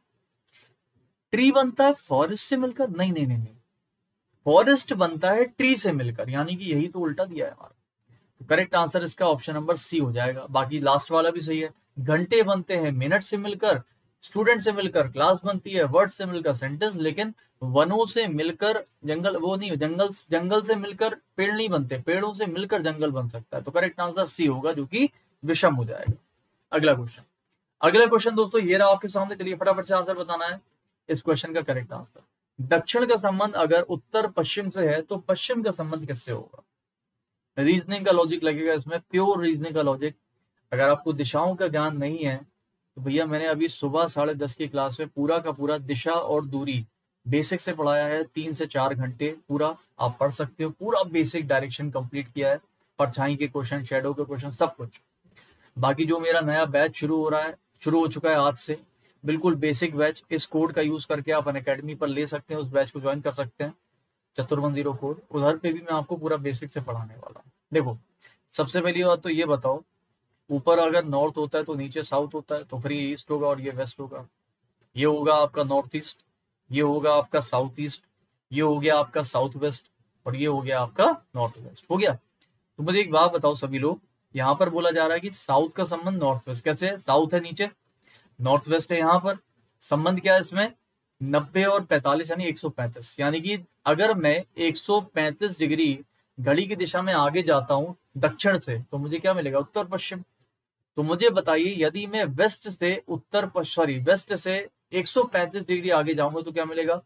ट्री बनता है फॉरेस्ट से मिलकर। नहीं नहीं नहीं नहीं। फॉरेस्ट बनता है ट्री से मिलकर। यानी कि यही तो उल्टा दिया है हमारा। तो करेक्ट आंसर इसका ऑप्शन नंबर सी हो जाएगा। बाकी लास्ट वाला भी सही है। घंटे बनते हैं मिनट से मिलकर स्टूडेंट से मिलकर क्लास बनती है वर्ड से मिलकर सेंटेंस लेकिन वनों से मिलकर जंगल, वो नहीं, जंगल जंगल से मिलकर पेड़ नहीं बनते। पेड़ों से मिलकर जंगल बन सकता है। तो करेक्ट आंसर सी होगा, जो कि विषम हो जाएगा। अगला क्वेश्चन अगला क्वेश्चन दोस्तों, ये रहा आपके सामने। चलिए फटाफट से आंसर बताना है। इस क्वेश्चन का करेक्ट आंसर दक्षिण का संबंध अगर उत्तर पश्चिम से है तो पश्चिम का संबंध किससे होगा? रीजनिंग का लॉजिक लगेगा इसमें प्योर रीजनिंग का लॉजिक अगर आपको दिशाओं का ज्ञान नहीं है तो भैया मैंने अभी सुबह साढ़े दस की क्लास में पूरा का पूरा दिशा और दूरी बेसिक से पढ़ाया है, तीन से चार घंटे पूरा। आप पढ़ सकते हो, पूरा बेसिक डायरेक्शन कंप्लीट किया है, परछाई के क्वेश्चन शेडो के क्वेश्चन सब कुछ। बाकी जो मेरा नया बैच शुरू हो रहा है, शुरू हो चुका है आज से, बिल्कुल बेसिक बैच इस कोड का यूज़ करके आप अन अकेडमी पर ले सकते हैं, उस बैच को ज्वाइन कर सकते हैं। चतुर्वन ज़ीरो कोड उधर पे भी मैं आपको पूरा बेसिक से पढ़ाने वाला हूँ। देखो, सबसे पहली बात तो ये बताओ, ऊपर अगर नॉर्थ होता है तो नीचे साउथ होता है तो फिर ये ईस्ट होगा और ये वेस्ट होगा। ये होगा आपका नॉर्थ ईस्ट ये होगा आपका साउथ ईस्ट ये हो गया आपका साउथ वेस्ट और ये हो गया आपका नॉर्थ वेस्ट हो गया? तो मुझे एक बात बताओ सभी लोग, यहाँ पर बोला जा रहा है कि साउथ का संबंध नॉर्थ वेस्ट कैसे? साउथ है नीचे नॉर्थ वेस्ट है यहाँ पर। संबंध क्या है इसमें? नब्बे और पैंतालीस, यानी 135 यानी कि अगर मैं 135 डिग्री घड़ी की दिशा में आगे जाता हूँ, दक्षिण से तो मुझे क्या मिलेगा? उत्तर पश्चिम। तो मुझे बताइए, यदि मैं वेस्ट से उत्तर सॉरी वेस्ट से 135 डिग्री आगे जाऊँगा तो क्या मिलेगा?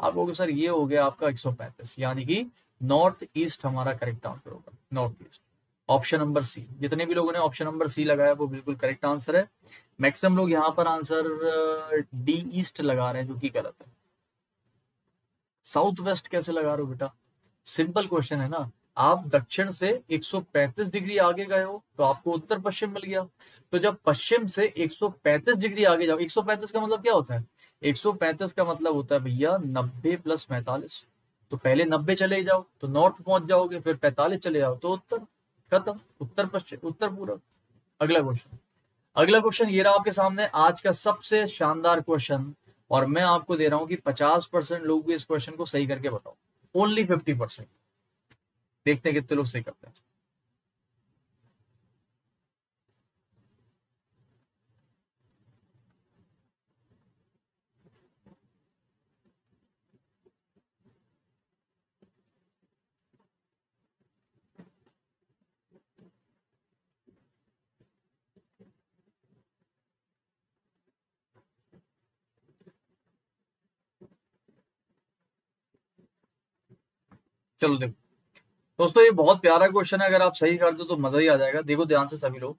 आप कहोगे सर ये हो गया आपका 135 यानी कि नॉर्थ ईस्ट हमारा करेक्ट आंसर होगा। North east. Option number C. जितने भी लोगों ने ऑप्शन नंबर सी लगाया, वो बिल्कुल करेक्ट आंसर है। मैक्सिमम लोग यहाँ पर आंसर डी ईस्ट लगा रहे हैं, जो कि गलत है। साउथ वेस्ट कैसे लगा रहे हो बेटा? सिंपल क्वेश्चन है ना। आप दक्षिण से 135 डिग्री आगे गए हो तो आपको उत्तर पश्चिम मिल गया। तो जब पश्चिम से 135 डिग्री आगे जाओ 135 का मतलब क्या होता है? 135 का मतलब होता है भैया 90 प्लस पैंतालीस। तो पहले 90 चले जाओ तो नॉर्थ पहुँच जाओगे, फिर 45 चले जाओ तो उत्तर। खत्म। उत्तर पश्चिम, उत्तर पूर्व अगला क्वेश्चन अगला क्वेश्चन ये रहा आपके सामने आज का सबसे शानदार क्वेश्चन और मैं आपको दे रहा हूँ कि 50 परसेंट लोग भी इस क्वेश्चन को सही करके बताओ। ओनली 50 परसेंट देखते हैं कितने लोग सही करते हैं। चलो देखो दोस्तों, ये बहुत प्यारा क्वेश्चन है, अगर आप सही कर दो तो मज़ा ही आ जाएगा। देखो ध्यान से सभी लोग।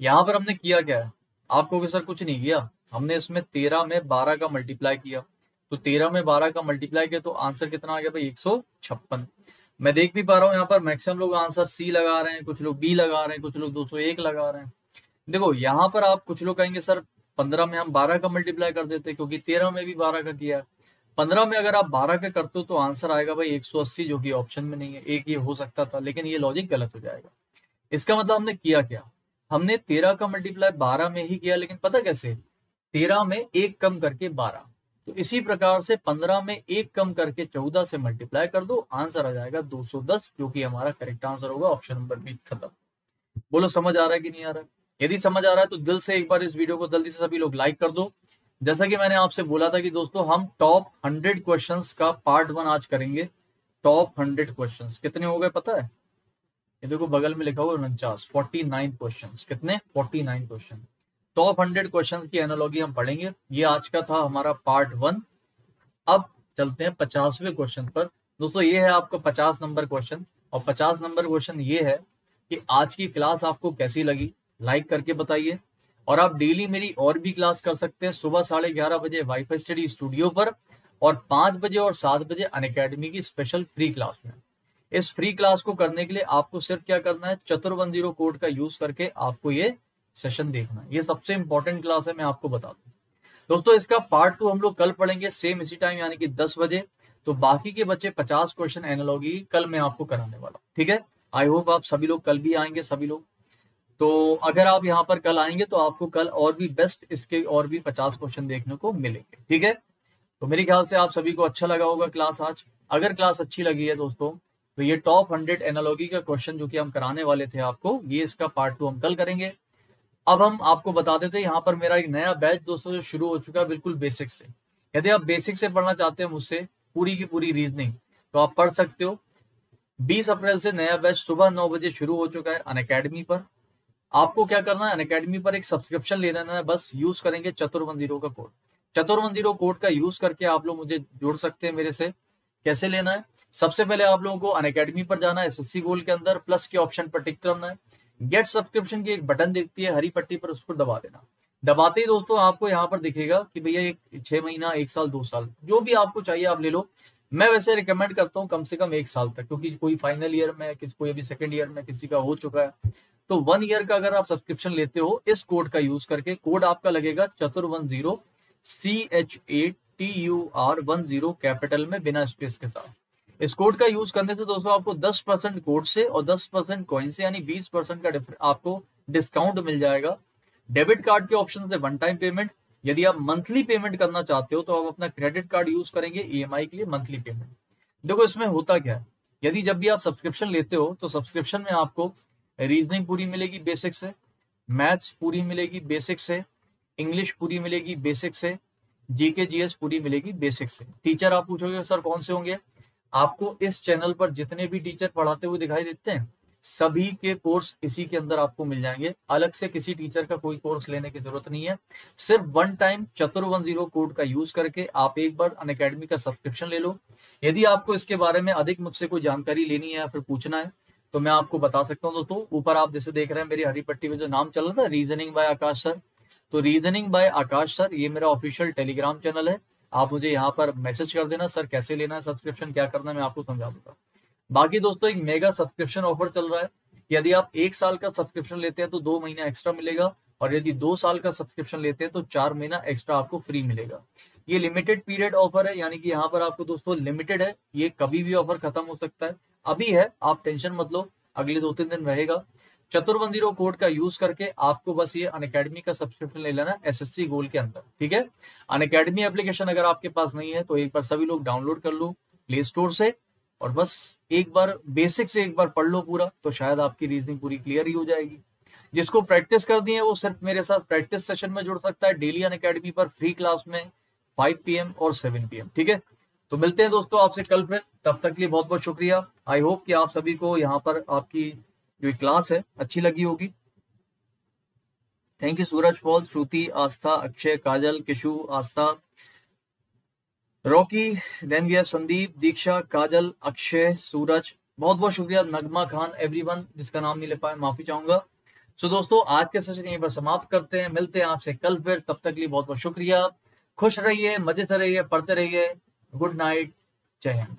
यहाँ पर हमने किया क्या है? आपको सर कुछ नहीं किया। हमने इसमें तेरह में बारह का मल्टीप्लाई किया। तो तेरह में बारह का मल्टीप्लाई किया तो आंसर कितना आ गया भाई? एक सौ छप्पन। मैं देख भी पा रहा हूँ यहाँ पर मैक्सिमम लोग आंसर सी लगा रहे हैं, कुछ लोग बी लगा रहे हैं, कुछ लोग दो सौ एक लगा रहे हैं। देखो, यहाँ पर आप कुछ लोग कहेंगे, सर, पंद्रह में हम बारह का मल्टीप्लाई कर देते क्योंकि तेरह में भी बारह का किया है। पंद्रह में अगर आप बारह का करते हो तो आंसर आएगा भाई एक सौ अस्सी, जो कि ऑप्शन में नहीं है। एक ये हो सकता था, लेकिन ये लॉजिक गलत हो जाएगा। इसका मतलब हमने किया क्या? हमने तेरह का मल्टीप्लाई बारह में ही किया, लेकिन पता कैसे? तेरह में एक कम करके बारह। तो इसी प्रकार से पंद्रह में एक कम करके चौदह से मल्टीप्लाई कर दो, आंसर आ जाएगा दो सौ दस, जो कि हमारा करेक्ट आंसर होगा ऑप्शन नंबर बी खत्म। बोलो, समझ आ रहा है कि नहीं आ रहा? यदि समझ आ रहा है तो दिल से एक बार इस वीडियो को जल्दी से सभी लोग लाइक कर दो। जैसा कि मैंने आपसे बोला था कि दोस्तों, हम टॉप हंड्रेड क्वेश्चन का पार्ट वन आज करेंगे। टॉप हंड्रेड क्वेश्चन कितने हो गए पता है? ये देखो, बगल में लिखा हुआ उनचास। फोर्टी नाइन क्वेश्चन कितने? Forty nine question top hundred question की एनोलॉगी हम पढ़ेंगे। ये आज का था हमारा पार्ट वन अब चलते हैं पचासवें क्वेश्चन पर। दोस्तों, ये है आपका पचास नंबर क्वेश्चन और पचास नंबर क्वेश्चन ये है कि आज की क्लास आपको कैसी लगी? लाइक करके बताइए। और आप डेली मेरी और भी क्लास कर सकते हैं। सुबह साढ़े ग्यारह बजे वाईफाई स्टडी स्टूडियो पर और पाँच बजे और सात बजे अन की स्पेशल फ्री क्लास में। इस फ्री क्लास को करने के लिए आपको सिर्फ़ क्या करना है? चतुर्वन ज़ीरो कोड का यूज़ करके आपको ये सेशन देखना है। ये सबसे इंपॉर्टेंट क्लास है, मैं आपको बता दू। दोस्तों, इसका पार्ट टू हम लोग कल पढ़ेंगे सेम इसी टाइम यानी कि दस बजे। तो बाकी के बच्चे पचास क्वेश्चन एनोलॉगी कल मैं आपको कराने वाला ठीक है? आई होप आप सभी लोग कल भी आएँगे, सभी लोग। तो अगर आप यहाँ पर कल आएँगे तो आपको कल और भी बेस्ट इसके और भी पचास क्वेश्चन देखने को मिलेंगे, ठीक है? तो मेरे ख्याल से आप सभी को अच्छा लगा होगा क्लास आज। अगर क्लास अच्छी लगी है दोस्तों तो ये टॉप हंड्रेड एनोलॉगी का क्वेश्चन जो कि हम कराने वाले थे आपको, ये इसका पार्ट टू हम कल करेंगे। अब हम आपको बता देते हैं, यहाँ पर मेरा एक नया बैच दोस्तों जो शुरू हो चुका है बिल्कुल बेसिक से। यदि आप बेसिक से पढ़ना चाहते हैं मुझसे, पूरी की पूरी रीजनिंग तो आप पढ़ सकते हो। 20 अप्रैल से नया बैच सुबह नौ बजे शुरू हो चुका है अन पर। आपको क्या करना है? अकेडमी पर एक सब्सक्रिप्शन ले लेना है। बस यूज़ करेंगे चतुर्वन का कोड चतुर्वन कोड का यूज़ करके आप लोग मुझे जोड़ सकते हैं मेरे से। कैसे लेना है? सबसे पहले आप लोगों को अनकेडमी पर जाना है एसएससी गोल के अंदर प्लस के ऑप्शन पर टिक करना है। गेट सब्सक्रिप्शन की एक बटन दिखती है, हरी पट्टी पर उसको दबा देना। दबाते ही दोस्तों आपको यहाँ पर दिखेगा कि भैया एक छह महीना, एक साल, दो साल, जो भी आपको चाहिए आप ले लो। मैं वैसे रिकमेंड करता हूँ कम से कम एक साल तक, क्योंकि कोई फाइनल ईयर में, किसी, कोई अभी सेकंड ईयर में किसी का हो चुका है। तो वन ईयर का अगर आप सब्सक्रिप्शन लेते हो, इस कोड का यूज़ करके कोड आपका लगेगा चतुर one zero C H A T U R one zero capital में बिना स्पेस के साथ। इस कोड का यूज़ करने से दोस्तों आपको 10 परसेंट कोड से और 10 परसेंट कॉइन से, यानी 20 परसेंट का आपको डिस्काउंट मिल जाएगा। डेबिट कार्ड के ऑप्शन से वन टाइम पेमेंट यदि आप मंथली पेमेंट करना चाहते हो तो आप अपना क्रेडिट कार्ड यूज़ करेंगे ई के लिए मंथली पेमेंट देखो इसमें होता क्या है? यदि जब भी आप सब्सक्रिप्शन लेते हो तो सब्सक्रिप्शन में आपको रीजनिंग पूरी मिलेगी बेसिक से मैथ्स पूरी मिलेगी बेसिक से इंग्लिश पूरी मिलेगी बेसिक से जीके जीएस पूरी मिलेगी बेसिक से। टीचर आप पूछोगे, सर, कौन से होंगे? आपको इस चैनल पर जितने भी टीचर पढ़ाते हुए दिखाई देते हैं, सभी के कोर्स इसी के अंदर आपको मिल जाएँगे। अलग से किसी टीचर का कोई कोर्स लेने की ज़रूरत नहीं है। सिर्फ़ वन टाइम चतुर वन ज़ीरो कोड का यूज़ करके आप एक बार अन का सब्सक्रिप्शन ले लो। यदि आपको इसके बारे में अधिक मुझसे कोई जानकारी लेनी है या फिर पूछना है तो मैं आपको बता सकता हूँ दोस्तों, ऊपर आप जैसे देख रहे हैं, मेरी हरी पट्टी में जो नाम चल रहा था रीजनिंग बाय आकाश सर तो रीजनिंग बाय आकाश सर ये मेरा ऑफिशियल टेलीग्राम चैनल है। आप मुझे यहाँ पर मैसेज कर देना, सर, कैसे लेना है सब्सक्रिप्शन क्या करना है, मैं आपको समझा दूँगा। बाकी दोस्तों, एक मेगा सब्सक्रिप्शन ऑफ़र चल रहा है। यदि आप एक साल का सब्सक्रिप्शन लेते हैं तो दो महीना एक्स्ट्रा मिलेगा और यदि दो साल का सब्सक्रिप्शन लेते हैं तो चार महीना एक्स्ट्रा आपको फ्री मिलेगा। ये लिमिटेड पीरियड ऑफ़र है, यानी कि यहाँ पर आपको दोस्तों लिमिटेड है। ये कभी भी ऑफ़र खत्म हो सकता है। अभी है, आप टेंशन मत लो, अगले दो तीन दिन रहेगा। चतुर्वंजीरो कोड का यूज़ करके आपको बस ये अन का सब्सक्रिप्शन ले लेना एसएससी गोल के अंदर, ठीक है? अन अकेडमी एप्लीकेशन अगर आपके पास नहीं है तो एक बार सभी लोग डाउनलोड कर लो प्ले स्टोर से और बस एक बार बेसिक से एक बार पढ़ लो पूरा तो शायद आपकी रीजनिंग पूरी क्लियर ही हो जाएगी। जिसको प्रैक्टिस कर दी है, वो सिर्फ़ मेरे साथ प्रैक्टिस सेशन में जुड़ सकता है। डेली अन अकेडमी पर फ्री क्लास में फाइव पी और सेवन पी ठीक है? तो मिलते हैं दोस्तों आपसे कल फिर। तब तक के लिए बहुत बहुत शुक्रिया। आई होप कि आप सभी को यहाँ पर आपकी जो क्लास है अच्छी लगी होगी। Thank you Suraj Paul Shruti Aastha Akshay Kajal Kishu Aastha Rocky then we have Sandeep Diksha Kajal Akshay Suraj बहुत बहुत शुक्रिया नगमा खान एवरीवन जिसका नाम नहीं ले पाए माफ़ी चाहूँगा। सो so, दोस्तों आज के सेशन यहीं पर समाप्त करते हैं। मिलते हैं आपसे कल फिर। तब तक के लिए बहुत बहुत शुक्रिया। खुश रहिए मज़े से रहिए पढ़ते रहिए। गुड नाइट जय हिंद